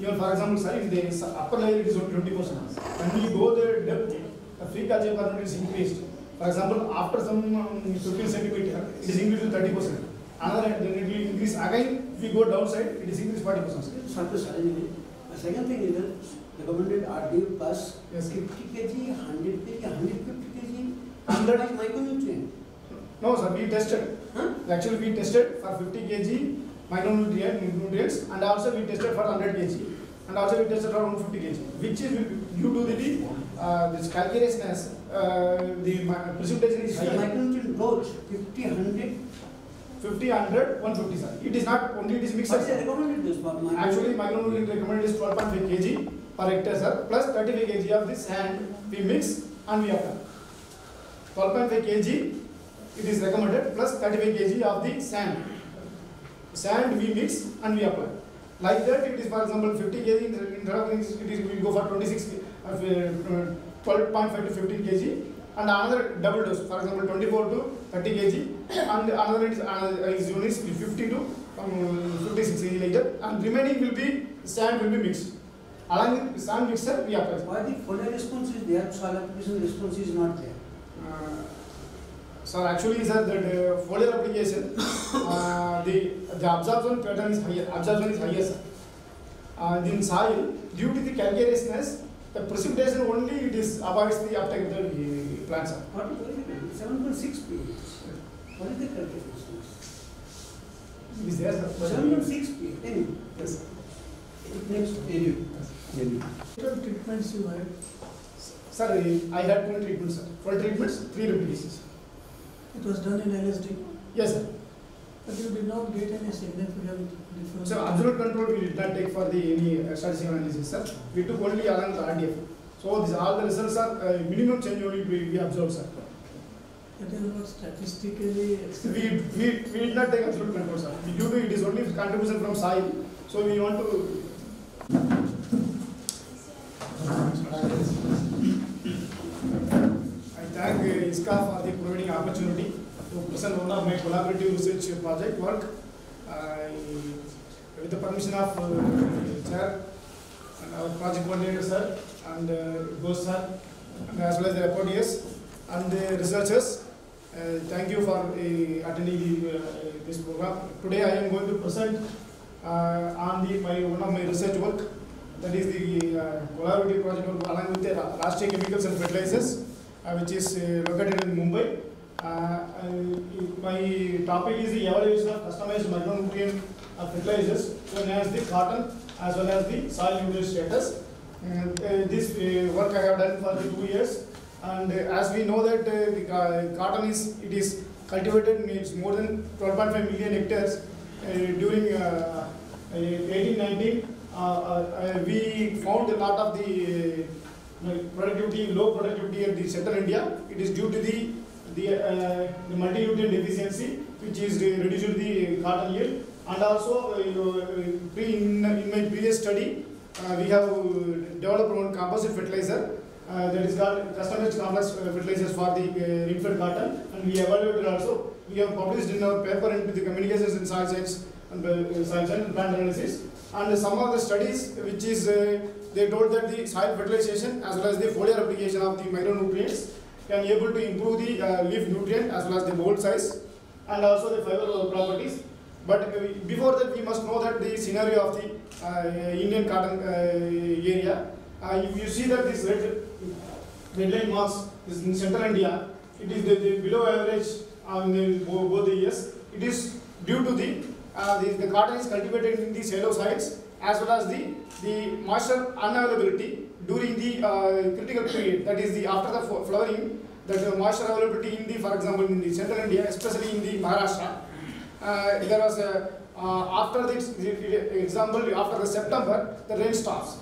Even for example, sir, if there is upper layer, is only twenty percent. When we go the depth, the free calcium carbonate is increased. For example, after some um, fifteen centimeter, it is increased to thirty percent. Another, then it will increase again, if we go downside, it is increased forty percent. Surface salinity. The second thing is that recommended RDU plus Yes. fifty kg, hundred kg, hundred fifty kg, 100 like micronutrient. No, sir, we tested. Huh? Actually, we tested for fifty kg micronutrient nutrients and also we tested for hundred kg and also we tested for one fifty kg, which is due to the uh, this calcareousness, uh, the precipitation is higher. micronutrient dose, fifty, hundred. 50, 100, 150, sir. It is not only it is mixed. What is sir. recommended dose for micronutrient? Actually, micronutrient recommended is 12.5 kg per hectare, sir, plus 35 kg of the sand we mix and we apply. 12.5 kg it is recommended plus 35 kg of the sand. Sand we mix and we apply. Like that, it is for example 50 kg, instead of it is we go for 26, k- uh, uh, 12.5 to 15 kg and another double dose, for example 24 to 30 kg and another is, another is unit 50 to um, 56 kg like that and remaining will be sand will be mixed. Along with sand mixer we apply. Why the foliar response is there, soil application response is not there? Uh, Sir, actually, sir, that uh, foliar application, *laughs* uh, the, the absorption pattern is higher, absorption is higher, sir. Uh, in soil, due to the calcareousness, the precipitation only it is avoids the uptake of the uh, plants. sir. What is seven point six pH? What is the calculation? It is there, sir. Seven point six pH, anyway. Yes. Next, anyway. What treatments you had? Sir, I had two treatments, sir. Twelve treatments, three replications. It was done in LSD, Yes, sir. but you did not get any significant difference. So absolute control we did not take for the any uh, statistical analysis, sir. We took only along the RDF. So these all the results are uh, minimum change only we, we observed, sir. That is not statistically We, we, we did not take absolute control, sir. Due to it is only contribution from soil, so we want to. ISCA for the providing opportunity to present one of my collaborative research project work. I- With the permission of uh, Chair and our project coordinator, sir, and uh, Ghosh, sir, and as well as the reporters and the researchers. Uh, Thank you for uh, attending the, uh, this program. Today I am going to present uh, on the, my, one of my research work, that is the uh, collaborative project along with the Ra- Rashtriya Chemicals and Fertilizers, uh, which is uh, located in Mumbai. Uh, My topic is the evaluation of customized micronutrient uh, fertilizers, known as the cotton as well as the soil nutrient status. Uh, This uh, work I have done for two years. And uh, as we know that uh, the cotton is, it is cultivated in more than 12.5 million hectares uh, during uh, uh, 1819. uh, uh, We found a lot of the uh, productivity, low productivity in the central India. It is due to the, the uh, the multi-nutrient deficiency which is re- reduced the cotton yield. And also, uh, uh, in in my previous study, uh, we have uh, developed one composite fertilizer uh, that is called customized complex uh, fertilizers for the uh, infant cotton and we evaluated also. We have published in our paper with the communications in soil science and uh, science and plant analysis. And some of the studies which is, they told that the soil fertilization as well as the foliar application of the micronutrients can able to improve the uh, leaf nutrient as well as the mold size and also the fiber properties. But uh, before that, we must know that the scenario of the uh, Indian cotton uh, area. Uh, if you see that this red, red line marks is in central India, it is the, the below average on the, both the years. It is due to the, the, the cotton is cultivated in the shallow sites as well as the, the moisture unavailability during the uh, critical period, that is the after the flowering, that the moisture availability in the, for example, in the central India, especially in the Maharashtra, uh, there was a, uh, after the, the example, after the September, the rain stops.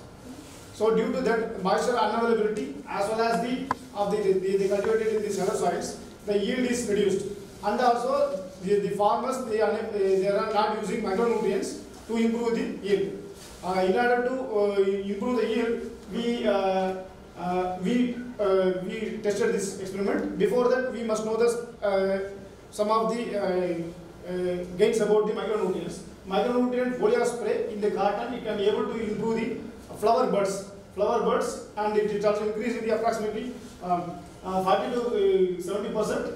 So due to that moisture unavailability as well as the, of the, the, the cultivated in the shallow soils, the yield is reduced. And also, the, the farmers, they are, they are not using micronutrients to improve the yield. Uh, in order to uh, improve the yield, we, uh, we, we tested this experiment. Before that, we must know this, some of the gains about the micronutrients. Micronutrient foliar spray in the garden, it can be able to improve the flower buds, flower buds, and it is also increasing the approximately um, uh, 40 to uh, 70 percent,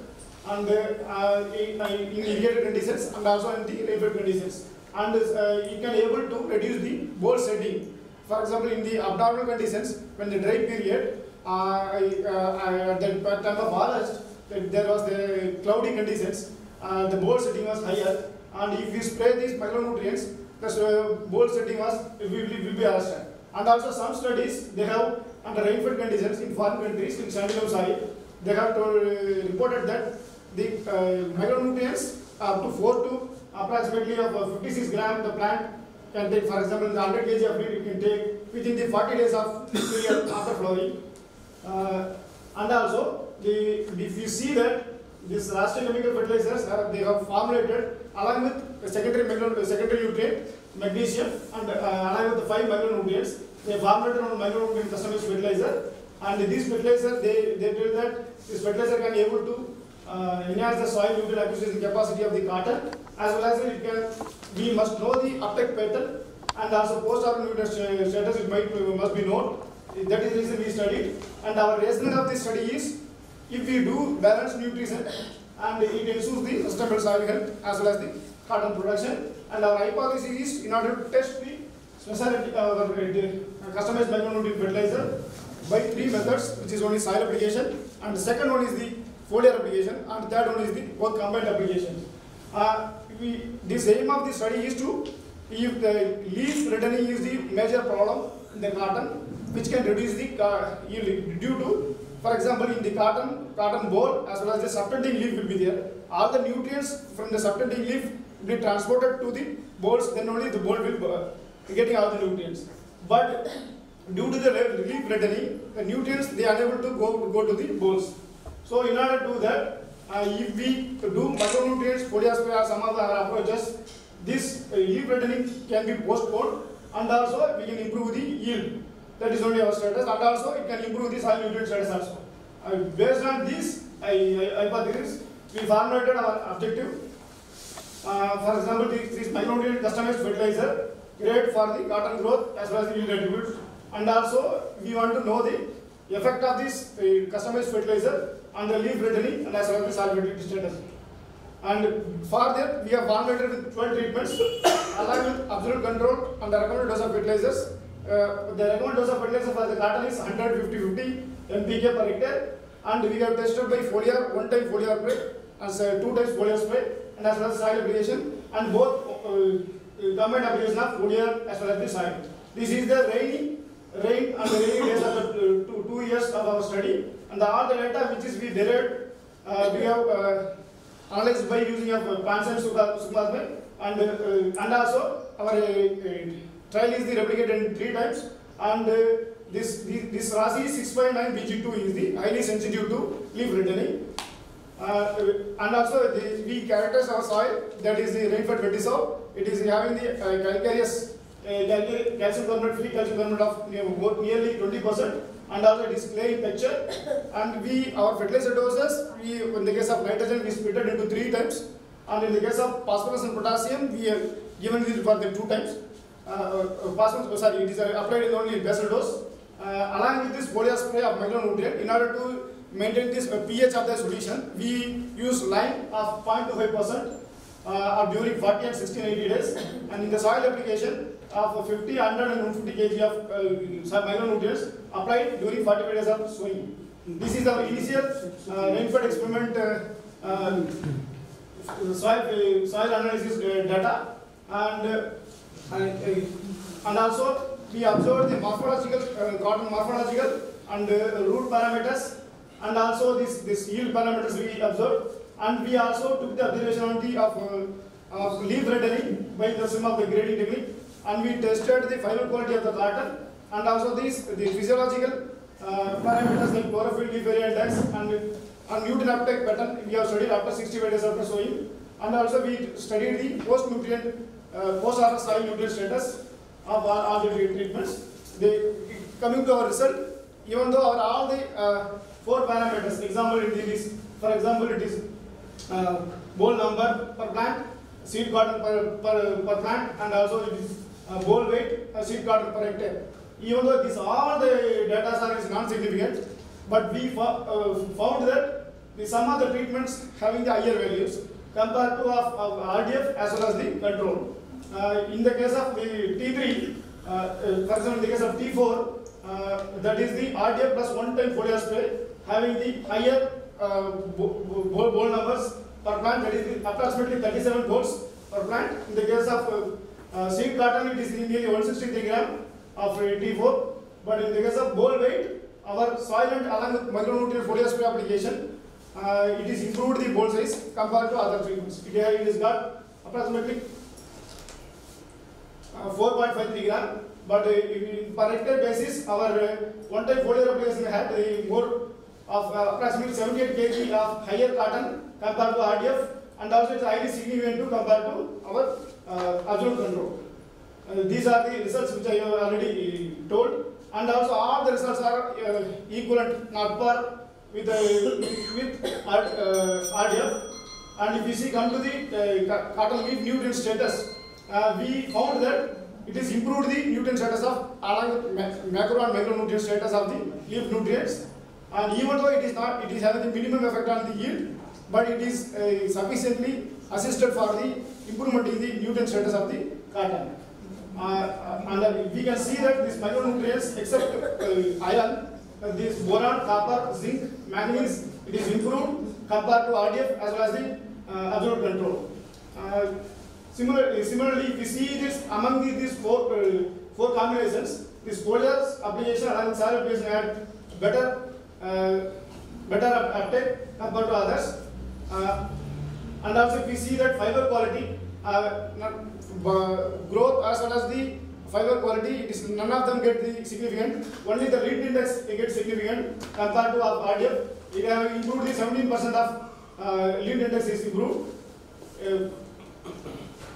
and in, uh, in irrigated conditions and also in the rainfed conditions, and uh, it can able to reduce the bolt setting. For example, in the abnormal conditions, when the dry period, uh, uh, at the time of harvest, there was the cloudy conditions, the bolt setting was higher, and if we spray these micronutrients, the bolt setting was will will be arrested. And also some studies they have under rainfall conditions in foreign countries in sandy soil, they have uh, reported that the uh, micronutrients up to 4 to approximately of uh, 56 gram the plant can take. For example, the 100 kg of it, you can take within the 40 days of period *coughs* after flowering. Uh, and also, the, if you see that these Rashtriya chemical fertilizers are, they have formulated along with secondary micro, secondary nutrient magnesium and uh, along with the five micronutrients they formulated on micronutrient customized fertilizer and this fertilizer they they tell that this fertilizer can be able to uh, enhance the soil nutrient acquisition capacity of the cotton as well as it can we must know the uptake pattern and also post harvest nutrient status it might must be known. That is the reason we studied. And our rationale of this study is if we do balanced nutrition and it ensures the sustainable soil health as well as the cotton production. And our hypothesis is in order to test the specialty uh, uh, customized micronutrient fertilizer by three methods which is one is soil application and the second one is the foliar application and third one is the both combined application. Uh, we, this aim of the study is to if the leaf reddening is the major problem in the cotton which can reduce the uh, yield due to for example, in the cotton, cotton boll as well as the subtending leaf will be there. All the nutrients from the subtending leaf will be transported to the bolls, then only the boll will uh, getting all the nutrients. But due to the leaf reddening, the nutrients they are unable to go, go to the bolls. So in order to do that, if we do micronutrients, foliar some other approaches, this uh, leaf reddening can be postponed and also we can improve the yield. That is only our status and also it can improve the soil nutrient status also. Uh, based on this hypothesis, we formulated our objective. Uh, for example, this, this micronutrient customized fertilizer great for the cotton growth as well as the yield attributes. And also we want to know the effect of this uh, customized fertilizer on the leaf reddening and as well as the fertility status. And for that, we have formulated with 12 treatments along with absolute control and the recommended dose of fertilizers. Uh, the recommended dose of fertilizer for the cotton is 150 50 NPK per hectare. And we have tested by foliar, one time foliar spray, and uh, two times foliar spray, and as well as soil application, and both uh, uh, combined application of foliar as well as the soil. This is the rainy, rain and the rainy days of the uh, two, two years of our study, and all the data which is we derived, uh, we have uh, analyzed by using of uh, Pansen Sukmasme and uh, and also our uh, uh, trial is the replicated in three times and uh, this this, this Rasi 6.9 Bg2 is the highly sensitive to leaf reddening. Uh, and also the, we characterize our soil that is the rainfed vertisol. It is having the uh, calcareous uh, calcium carbonate free calcium carbonate of nearly 20 percent and also it is clay in texture. And we our fertilizer doses we in the case of nitrogen we split it into three times and in the case of phosphorus and potassium we have given it for the two times uh, uh, phosphorus sorry it is uh, applied only basal dose. Uh, along with this foliar spray of micronutrient in order to maintain this uh, pH of the solution, we use lime of 0.25 percent uh, of during 40 and 60 90 days, and in the soil application of 50, 100 and 150 kg of uh, micronutrients applied during 45 days of sowing. This is our initial uh, experiment uh, uh, soil soil analysis uh, data, and uh, and, and also we observed the morphological cotton morphological and root parameters, and also this this yield parameters we observed, and we also took the observation on the of, of leaf reddening by the sum of the grading technique, and we tested the fiber quality of the cotton, and also these the physiological uh, parameters like chlorophyll, leaf area index, and and nutrient uptake pattern. We have studied after 65 days after sowing, and also we studied the post nutrient uh, post harvest soil nutrient status of all, all the treatments. They, coming to our result, even though our all the uh, four parameters, example it is, for example it is uh, boll number per plant, seed cotton per, per, per plant, and also it is uh, boll weight, uh, seed cotton per hectare. Even though this all the data are is non-significant, but we uh, found that the some of the treatments having the higher values compared to of, of RDF as well as the control. Uh, in the case of the T3, uh, uh, for example, in the case of T4, uh, that is the RDF plus one time foliar spray having the higher bo- bo- boll boll numbers per plant, that is approximately 37 bolls per plant. In the case of uh, uh, seed cotton, it is nearly 163 gram of uh, T4, but in the case of boll weight, our soil and along with micronutrient foliar spray application, uh, it is improved the bole size compared to other treatments. It, ha- it has got approximately uh, 4.53 gram, but uh, in per basis, our uh, one time foliar application had uh, more of uh, approximately 78 kg of higher cotton compared to RDF, and also it's highly significant to compared to our uh, absolute control. Uh, these are the results which I have already uh, told, and also all the results are uh, equivalent, not par with uh, with uh, RDF. And if you see come to the uh, cotton leaf nutrient status, uh, we found that it is improved the nutrient status of along macro and micronutrient status of the leaf nutrients. And even though it is not, it is having the minimum effect on the yield, but it is uh, sufficiently assisted for the improvement in the nutrient status of the cotton. Uh, uh, and uh, we can see that these micronutrients, except uh, iron, uh, this boron, copper, zinc, manganese, it is improved compared to RDF as well as the uh, absolute control. Uh, similar, similarly, we see this among the, these four, uh, four combinations, this foliar application and soil application had better, uh, better uptake compared to others. Uh, and also if we see that fiber quality, uh, uh, growth as well as the fiber quality, it is none of them get the significant. Only the lead index gets significant compared to our RDF. It have improved the 17% of uh, lead index is improved. Uh,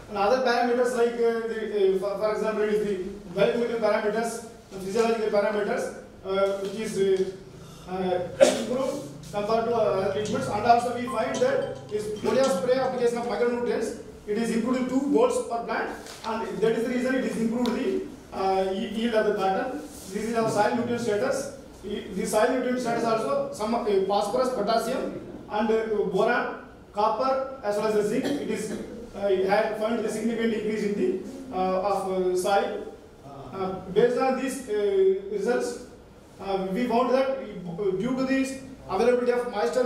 and other parameters like uh, the, uh, for, for example, it is the biochemical parameters, the physiological parameters, uh, which is uh, uh, improved compared to other treatments. And also we find that this foliar spray application of micronutrients, it is improved two bolts per plant, and that is the reason it is improved the uh, yield of the cotton. This is our soil nutrient status. The soil nutrient status also some uh, phosphorus, potassium, and uh, boron, copper, as well as the zinc. It is uh, had found a significant increase in the uh, of uh, soil. Uh, based on these uh, results, uh, we found that uh, due to this availability of moisture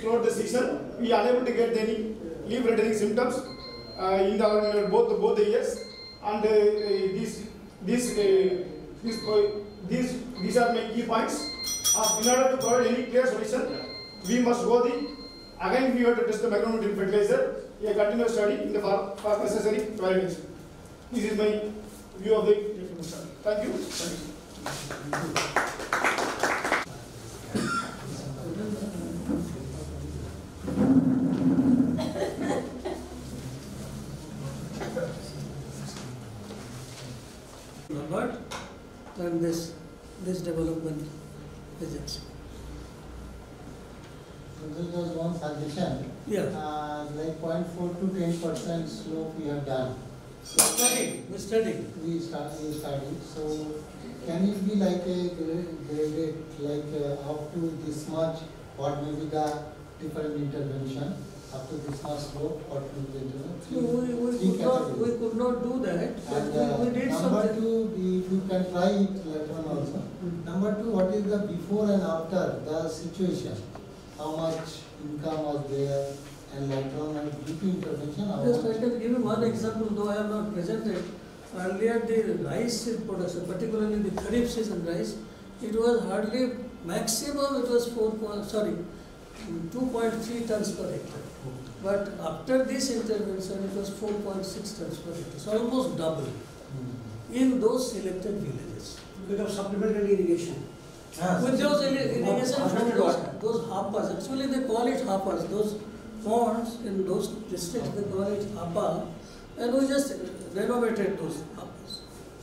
throughout the season, we are unable to get any leaf reddening symptoms uh, in, the, both both the years. And uh, these these uh, these these these are my key points. Uh, in order to provide any clear solution, we must go the again we have to test the micronutrient fertilizer. A continuous study in the for, for necessary validation. This is my view of the. Thank you. Thank you. This, this development visits. So this was one suggestion. Yeah. Uh, like point four to ten percent slope we have done. Study, we study. We start, we studied, so can it be like a gra- graded, like uh, up to this much, what may be the different intervention, to this much slope, what will be the So we, we three could not, we could not do that, And uh, we did number something. two, we- you can try it later on also. Number two, what is the before and after the situation? How much income was there and later on and due intervention, Just I can give you one example, though I have not presented. Earlier, the rice production, particularly the kharif season rice, it was hardly, maximum it was four point, sorry, two point three tons per hectare. But after this intervention, it was four point six tons per hectare, so almost double Hmm. in those selected villages. Because of supplementary irrigation. Ah, With those irri- irrigation from those, happas, actually they call it happas, those ponds in those districts, they call it happa. And we just renovated those happas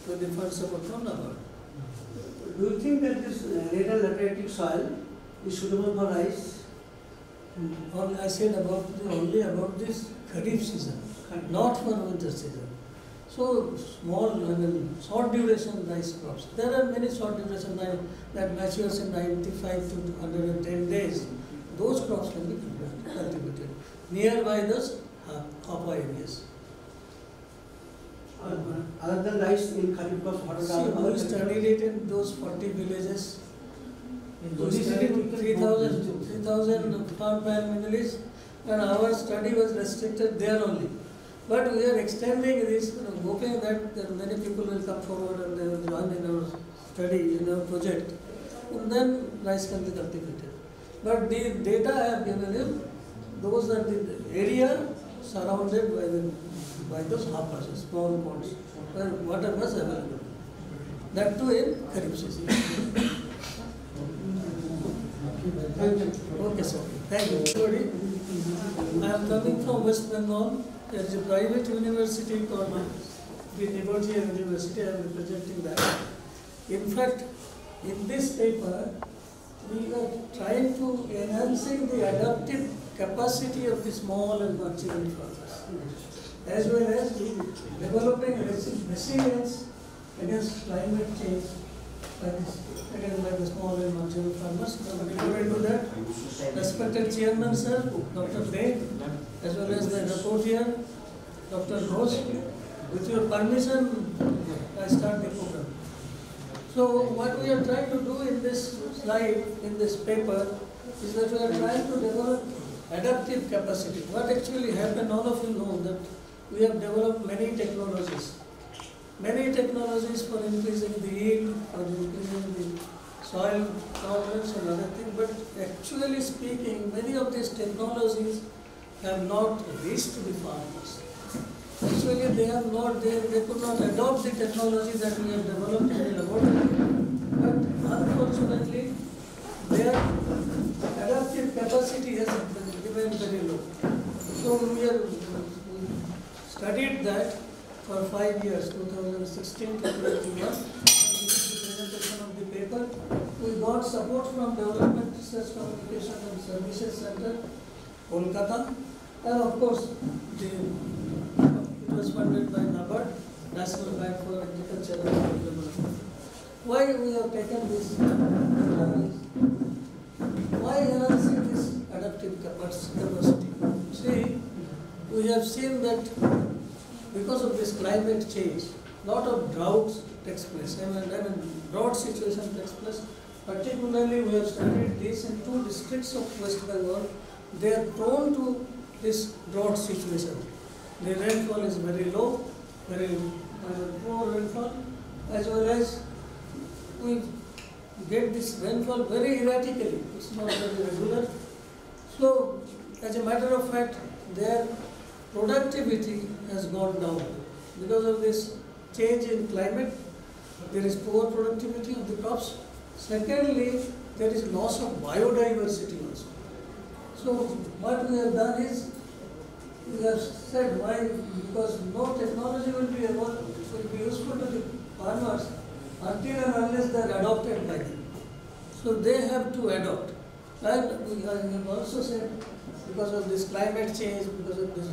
with the fund support from NABARD. Do you think that this uh, radial lateritic soil is suitable for rice? All I said about, the- only about this kharif season, not for winter season. So small, I mean, short duration rice crops. There are many short duration rice that matures in ninety-five to hundred and ten days. Those crops can be cultivated nearby those ha- areas. Uh, Other than rice in kharif crops, what are the See, we studied it in those forty villages. So We this is studied the- three thousand, three thousand farm pan minerals, and our study was restricted there only. But we are extending this, you hoping that there many people will come forward and they will join in our study, in our project. And then rice can be cultivated. But the data I have given you, those are the area surrounded by the, by those happas, small ponds, where water was available. That too in Kharif season. Thank you. Okay, sir. Thank you. Everybody, I am coming from West Bengal. There is a private university called the Neotia University. I am representing that. In fact, in this paper, we are trying to enhancing the adaptive capacity of the small and marginal farmers, as well as developing resilience against climate change by this, again, by the small and marginal farmers. Now, before I do that, respected chairman, sir, Dr. Dev, as well as the rapporteur, Dr. Ghosh, with your permission, I start the program. So what we are trying to do in this slide, in this paper, is that we are trying to develop adaptive capacity. What actually happened, all of you know that we have developed many technologies. Many technologies for increasing the yield, for increasing the soil tolerance and other things, but actually speaking, many of these technologies have not reached the farmers. Actually, they have not, they, they could not adopt the technology that we have developed in the laboratory. But unfortunately, their adaptive capacity has been very low. So we have studied that for five years, 2016 to 21. And This is the presentation of the paper. We got support from Development Research Communication and Services Center, Kolkata. And of course, the, it was funded by NABARD, National Bank for Agriculture and Development. Why we have taken this, uh, why enhancing this adaptive capac- capacity? See, we have seen that because of this climate change, lot of droughts takes place. I mean, I mean, drought situation takes place. Particularly, we have studied this in two districts of West Bengal. They are prone to this drought situation. The rainfall is very low, very uh, poor rainfall, as well as we get this rainfall very erratically. It's not very regular. So, as a matter of fact, their productivity has gone down. Because of this change in climate, there is poor productivity of the crops. Secondly, there is loss of biodiversity also. So what we have done is, we have said why, because no technology will be able, will be useful to the farmers until and unless they are adopted by them. So they have to adopt. And we have also said, because of this climate change, because of this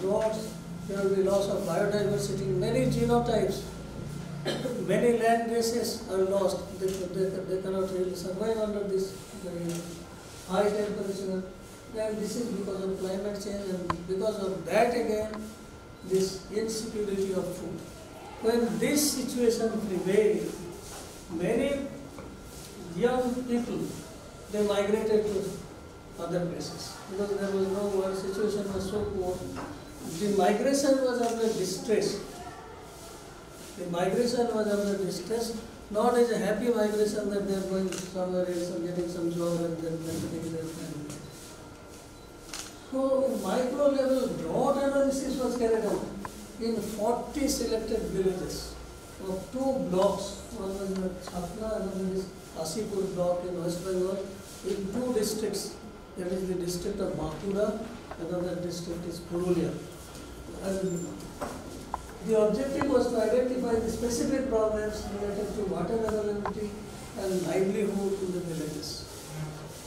droughts, there will be loss of biodiversity, many genotypes many land races are lost. They, they, they cannot really survive under this high temperature. And this is because of climate change and because of that again, this insecurity of food. When this situation prevailed, many young people, they migrated to other places because there was no war, situation was so poor. The migration was under distress. The migration was under distress, not as a happy migration that they are going somewhere else and getting some job and then benefiting their family. So micro level drought analysis was carried out in 40 selected villages of two blocks. One was in Chapla and one is Asipur block in West Bengal in two districts. That is the district of Bankura, another district is Purulia. And the objective was to identify the specific problems related to water availability and livelihood in the villages.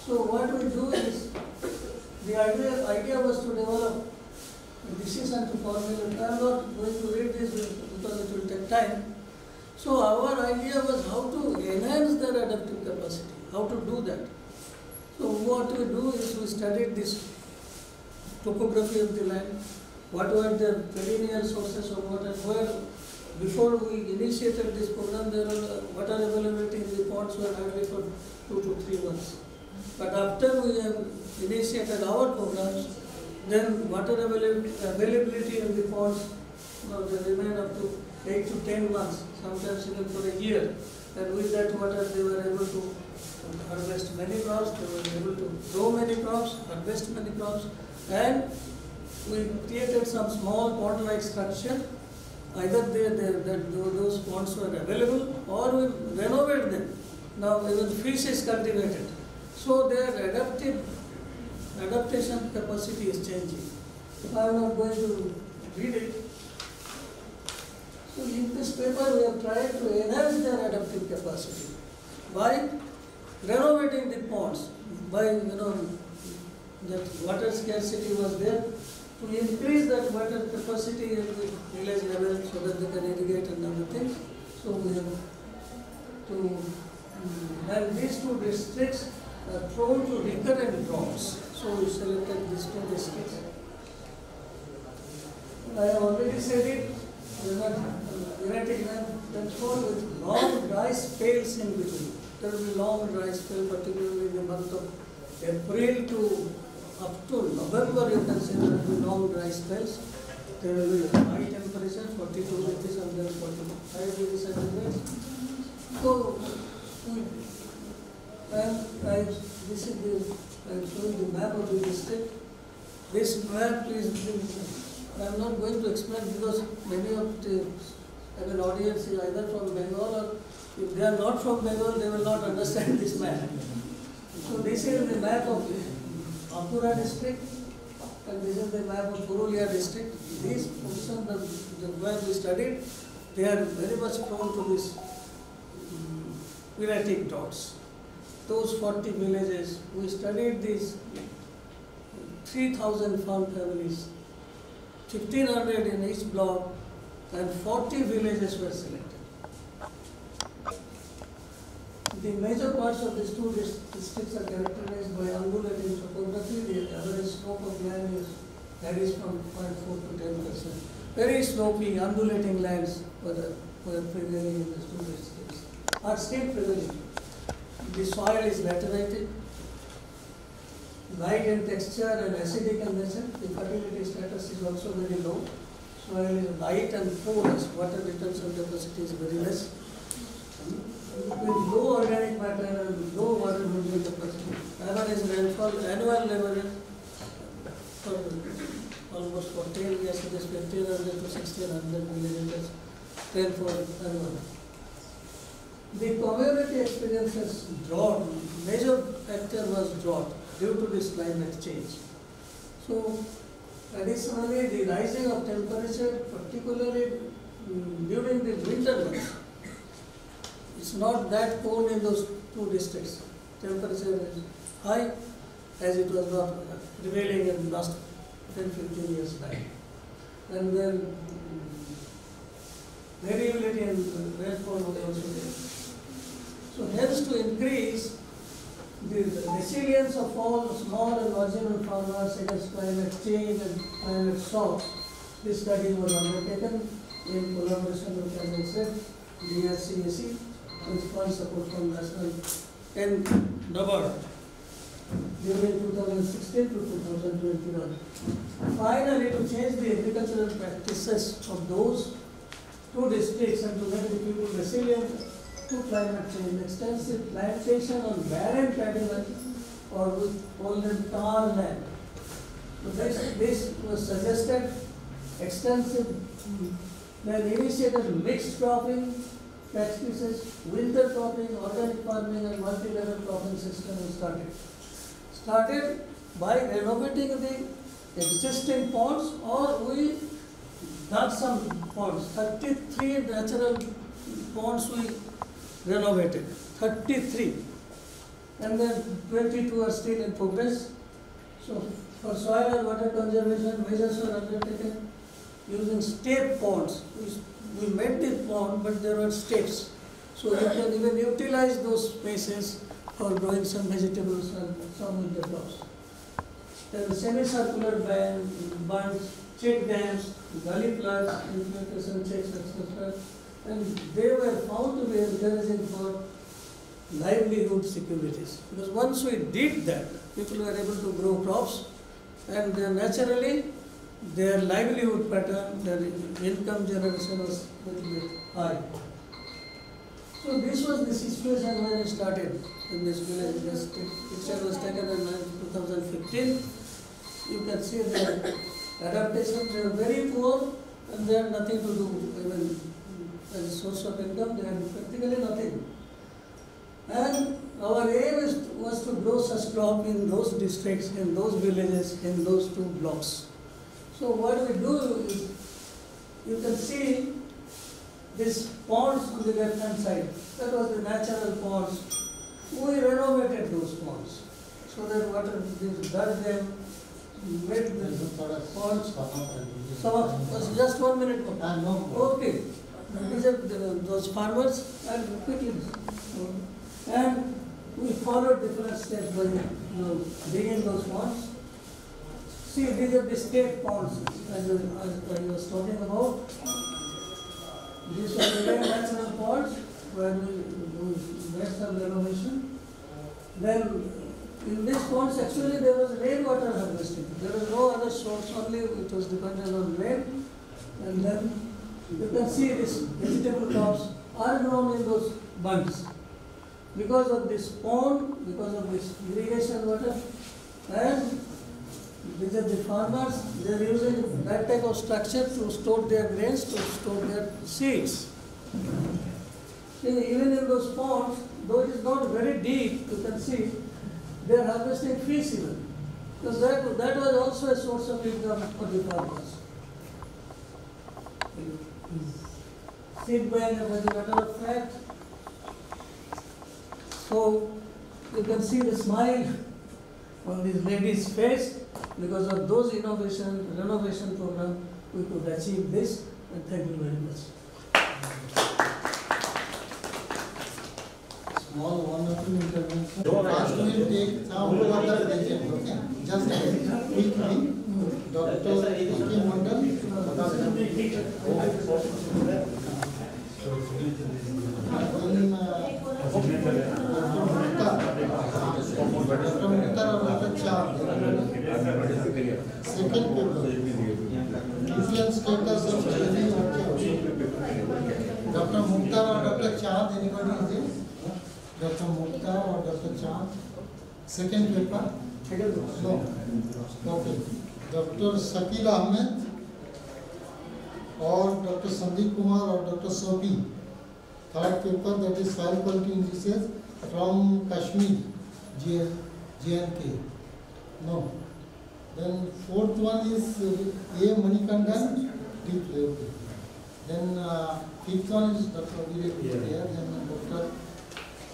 So what we do is, the idea, idea was to develop a decision to formulate. I am not going to read this because it will take time. So our idea was how to enhance their adaptive capacity, how to do that. So what we do is we studied this topography of the land, what were the perennial sources of water, where before we initiated this program, there were uh, water availability in the ponds were hardly for two to three months. But after we have initiated our programs, then water availability, in the ponds, they remain up to eight to ten months, sometimes even for a year. And with that water, they were able to harvest many crops, they were able to grow many crops, harvest many crops, and we created some small pond-like structure. Either they, they, that those ponds were available or we renovated them. Now even fish is cultivated. So their adaptive adaptation capacity is changing. I am not going to read it. So in this paper we have tried to enhance their adaptive capacity by renovating the ponds, by you know that water scarcity was there, to increase that water capacity at the village level so that they can irrigate and other things. So we have to, mm, and these two districts are prone to recurrent droughts. So we selected these two districts. I have already said it, they are erratic rainfall with long dry spells in between. There will be long dry spell, particularly in the month of April to up to November, you can say there will be long dry spells. There will be high temperature, 42 degrees and then 45 degrees centigrade. So, and I, this is the, I'm showing the map of the district. This map is, I'm not going to explain because many of the, I mean, audience is either from Bengal or if they are not from Bengal, they will not understand this map. So this is the map of Bankura district, and this is the map of Purulia district. These positions, the, where we studied, they are very much prone to this um, erratic droughts. Those forty villages, we studied these three thousand farm families, fifteen hundred in each block, and forty villages were selected. The major parts of these two districts are characterized by undulating topography. The average slope of land is varies from 0.4 to 10 percent. Very slopy, undulating lands were, were prevailing in these two districts, are still prevailing. The soil is lateritic, light in texture and acidic in nature. The fertility status is also very low. Soil is light and porous, water retention capacity is very less with low organic matter and low water movement capacity. Average rainfall, annual level is for almost for ten years, it is fifteen hundred to sixteen hundred millimeters rainfall annual. The community experiences drought, major factor was drought due to this climate change. So additionally, the rising of temperature, particularly mm, during the winter months, it's not that cold in those two districts. Temperature is high as it was not uh, prevailing in the last 10, 15 years back. And then mm, variability in rainfall was also there. So hence to increase the resilience of all small and marginal farmers against climate change and climate shocks, this study was undertaken in collaboration with, as I said, DRCAC with fund support from national and NABARD during 2016 to 2021. Finally, to change the agricultural practices of those two districts and to make the people resilient to climate change, extensive plantation on barren paddy land or with them tar land. So this, this was suggested, extensive, mm, then initiated mixed cropping practices, winter cropping, organic farming and multi-level cropping system was started. Started by renovating the existing ponds or we dug some ponds, thirty-three natural ponds we renovated, thirty-three. And then twenty-two are still in progress. So for soil and water conservation, measures were undertaken using step ponds. We- made the pond, but there were steps. So you can even utilize those spaces for growing some vegetables and some winter crops. Then semicircular ban, bunds, check dams, gully plugs, infiltration checks, etc. And they were found to be encouraging for livelihood securities. Because once we did that, people were able to grow crops and then naturally their livelihood pattern, their income generation was little bit high. So this was the situation when I started in this village. This picture was taken in 2015. You can see the adaptation, they were very poor and they had nothing to do even as a source of income, they had practically nothing. And our aim is, was to grow such crop in those districts, in those villages, in those two blocks. So what we do is, you can see this ponds on the left hand side, that was the natural ponds. We renovated those ponds, so that water, we dug them, made the ponds. Was just one minute. Ah, no. Okay, these are the- those farmers, and quickly. And we followed different steps by, you know, digging those ponds. See, these are the step ponds, as, I- as I was talking about. These are the natural ponds where we, made some renovation. Then, in these ponds, actually, there was rainwater harvesting. There was no other source, only it was dependent on rain. And then, you can see these vegetable crops are grown in those bunds. Because of this pond, because of this irrigation water, and these are the farmers, they are using that type of structure to store their grains, to store their seeds. See, even in those ponds, though it is not very deep, you can see, they are harvesting fish even. Because that, that was also a source of income for the farmers. Seed bank as a matter of fact. So, you can see the smile on this lady's face because of those innovation, renovation program, we could achieve this, and thank you very much. Small one or two interventions. First we'll take some other patient, okay? Just a minute, quickly. Doctor A.K. Mondal. Then, uh, Dr. Mukhtar. Dr. Mukhtar और Dr. Chand. Second paper. Usual status of training Dr. Mukhtar or Dr. Chand, anybody is there? Dr. Mukhtar or Dr. Chand? Second paper? No. Okay. Dr. Shakil Ahmed or Dr. Sandeep Kumar or Dr. Sobi. Third paper that is soil quality indices from Kashmir, J- JNK. No. Then fourth one is uh, A. Manikandan, deep level. Then uh, fifth one is Dr. Vivek here, then Dr.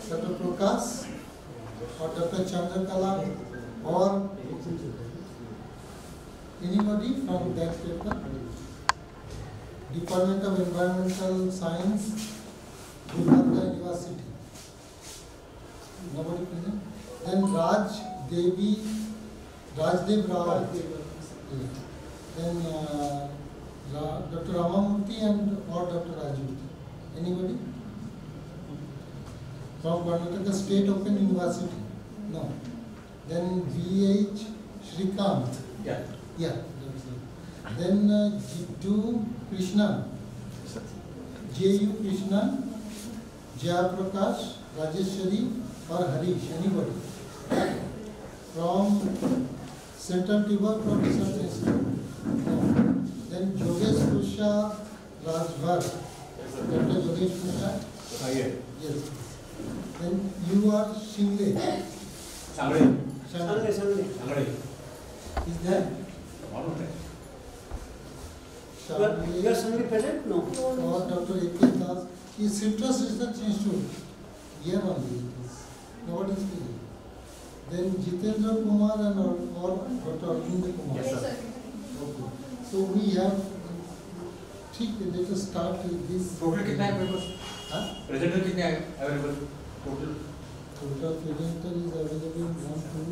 Dr. Prakash or Dr. Chandrakala or anybody from that paper. Department of Environmental Science, Gulbarga University. Nobody present? Then Raj Devi, Rajdev Rao. Yeah. Then uh, Ra- Dr. Ramamurthy and or Dr. Raju. Anybody? From Karnataka State Open University? No. Then VH Shrikant. Yeah. Yeah. Then uh, Jittu Krishnan. J.U. Krishnan, Jayaprakash, Rajeshwari or Harish, anybody. From Central Tibet Research Institute. Then Jogesh Kusha Rajbhar. Dr. Jogesh Kusha? Ah. Yes. Then you are Shingle. Sangre. Sunday, Sunday. Sangre. Is there? One of them. You are, you are Sunday present? No. Or Dr. A.K. Das. Is Citrus Research Institute. Here only it is. Nobody is here. Then Jitendra Kumar and or, or Dr. Arvind Kumar. Yes, sir. Okay. So we have ठीक है let us start with this total कितना है मेरे पास हाँ presenter कितने हैं available total total predental is available 1, 2,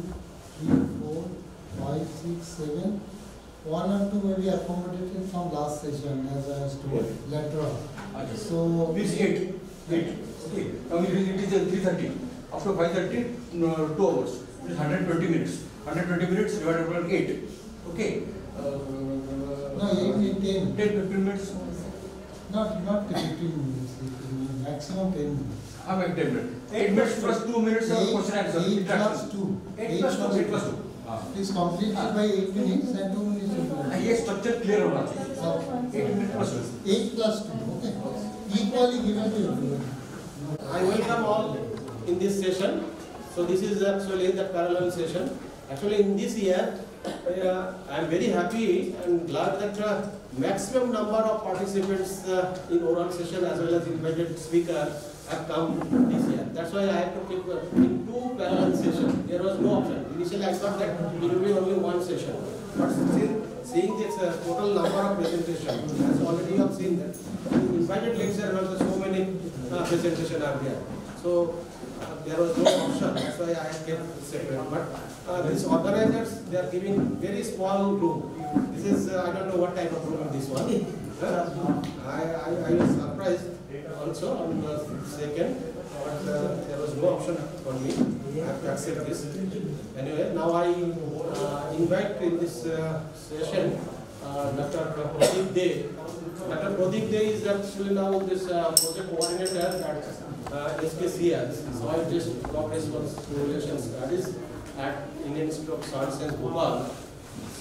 3, 4, 5, 6, 7. 1 and 2 may be accommodated from last session as I was told yes. later on. Okay. So, this 8, 8, 8. Now it is 3.30. After 5.30, 2 hours. It is hundred twenty minutes. Hundred twenty minutes divided by eight. Okay. Uh, No, eight, eight, ten. Ten, fifteen minutes. Not, not fifteen minutes, it- maximum ten minutes. How many ten minutes? Eight minutes plus two minutes of Eight- question answer. Eight plus interaction. two. Eight plus two. Eight plus two. Ah. It is completed by eight minutes and two minutes. Ah, ये structure clear होना चाहिए. Okay. Eight minutes plus two. Eight plus two, okay. Equally given to everyone. I welcome all in this session. so this is actually the parallel session. Actually in this year, uh, I am very happy and glad that uh, maximum number of participants uh, in oral session as well as invited speaker have come this year. That's why I have to keep uh, in two parallel sessions. There was no option. Initially I thought that it will be only one session. But since seeing this uh, total number of presentations, as already you have seen that, in invited lecture also so many uh, presentation are there. So there was no option, that's why I kept separate. But uh, these organizers, they are giving very small room. This is, uh, I don't know what type of room this one. Uh, I, I, I was surprised also on the second, but uh, there was no option for me. I have to accept this. Anyway, now I uh, invite in this session Dr. Pradeep Dey. Dr. Pradeep Dey is actually now this uh, project coordinator at uh, SKCS, Soil Test Crop Response Relations Studies at Indian Institute of Science, Bhopal.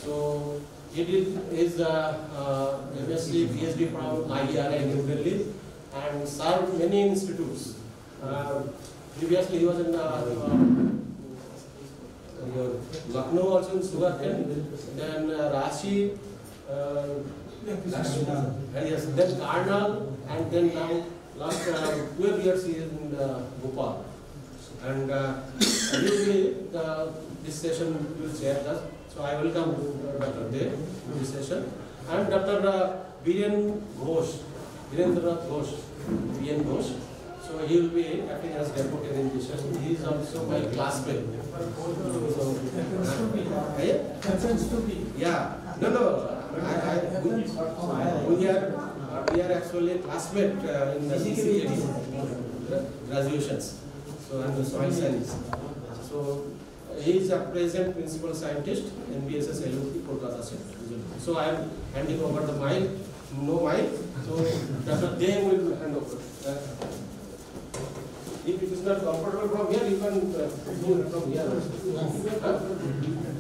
So he did his uh, uh, MSc, PhD from IARI in New Delhi and served many institutes. Uh, previously he was in uh, uh, Lucknow also in Sugarcane, then uh, Rashi, uh, and yes, then Karnal, and then now last uh, 12 years he is in uh, Bhopal. And uh, usually the, this session will share us. So I welcome uh, Dr. Dey to this session. And Dr. Uh, Biren Ghosh, Virendra Ghosh, Biren Ghosh. So he will be acting as deputy in this session. He is also my classmate. So, uh, yeah? Happens to be. Yeah, no, no, I, we, we are, we are actually classmate uh, in the CCKD graduations, so and the soil science. So he is a present principal scientist in BSS LUP Kolkata Center. So I am handing over the mic, no mic, so Dr. Dey will hand over. Uh, If it is not comfortable from here, you can uh, do it from here.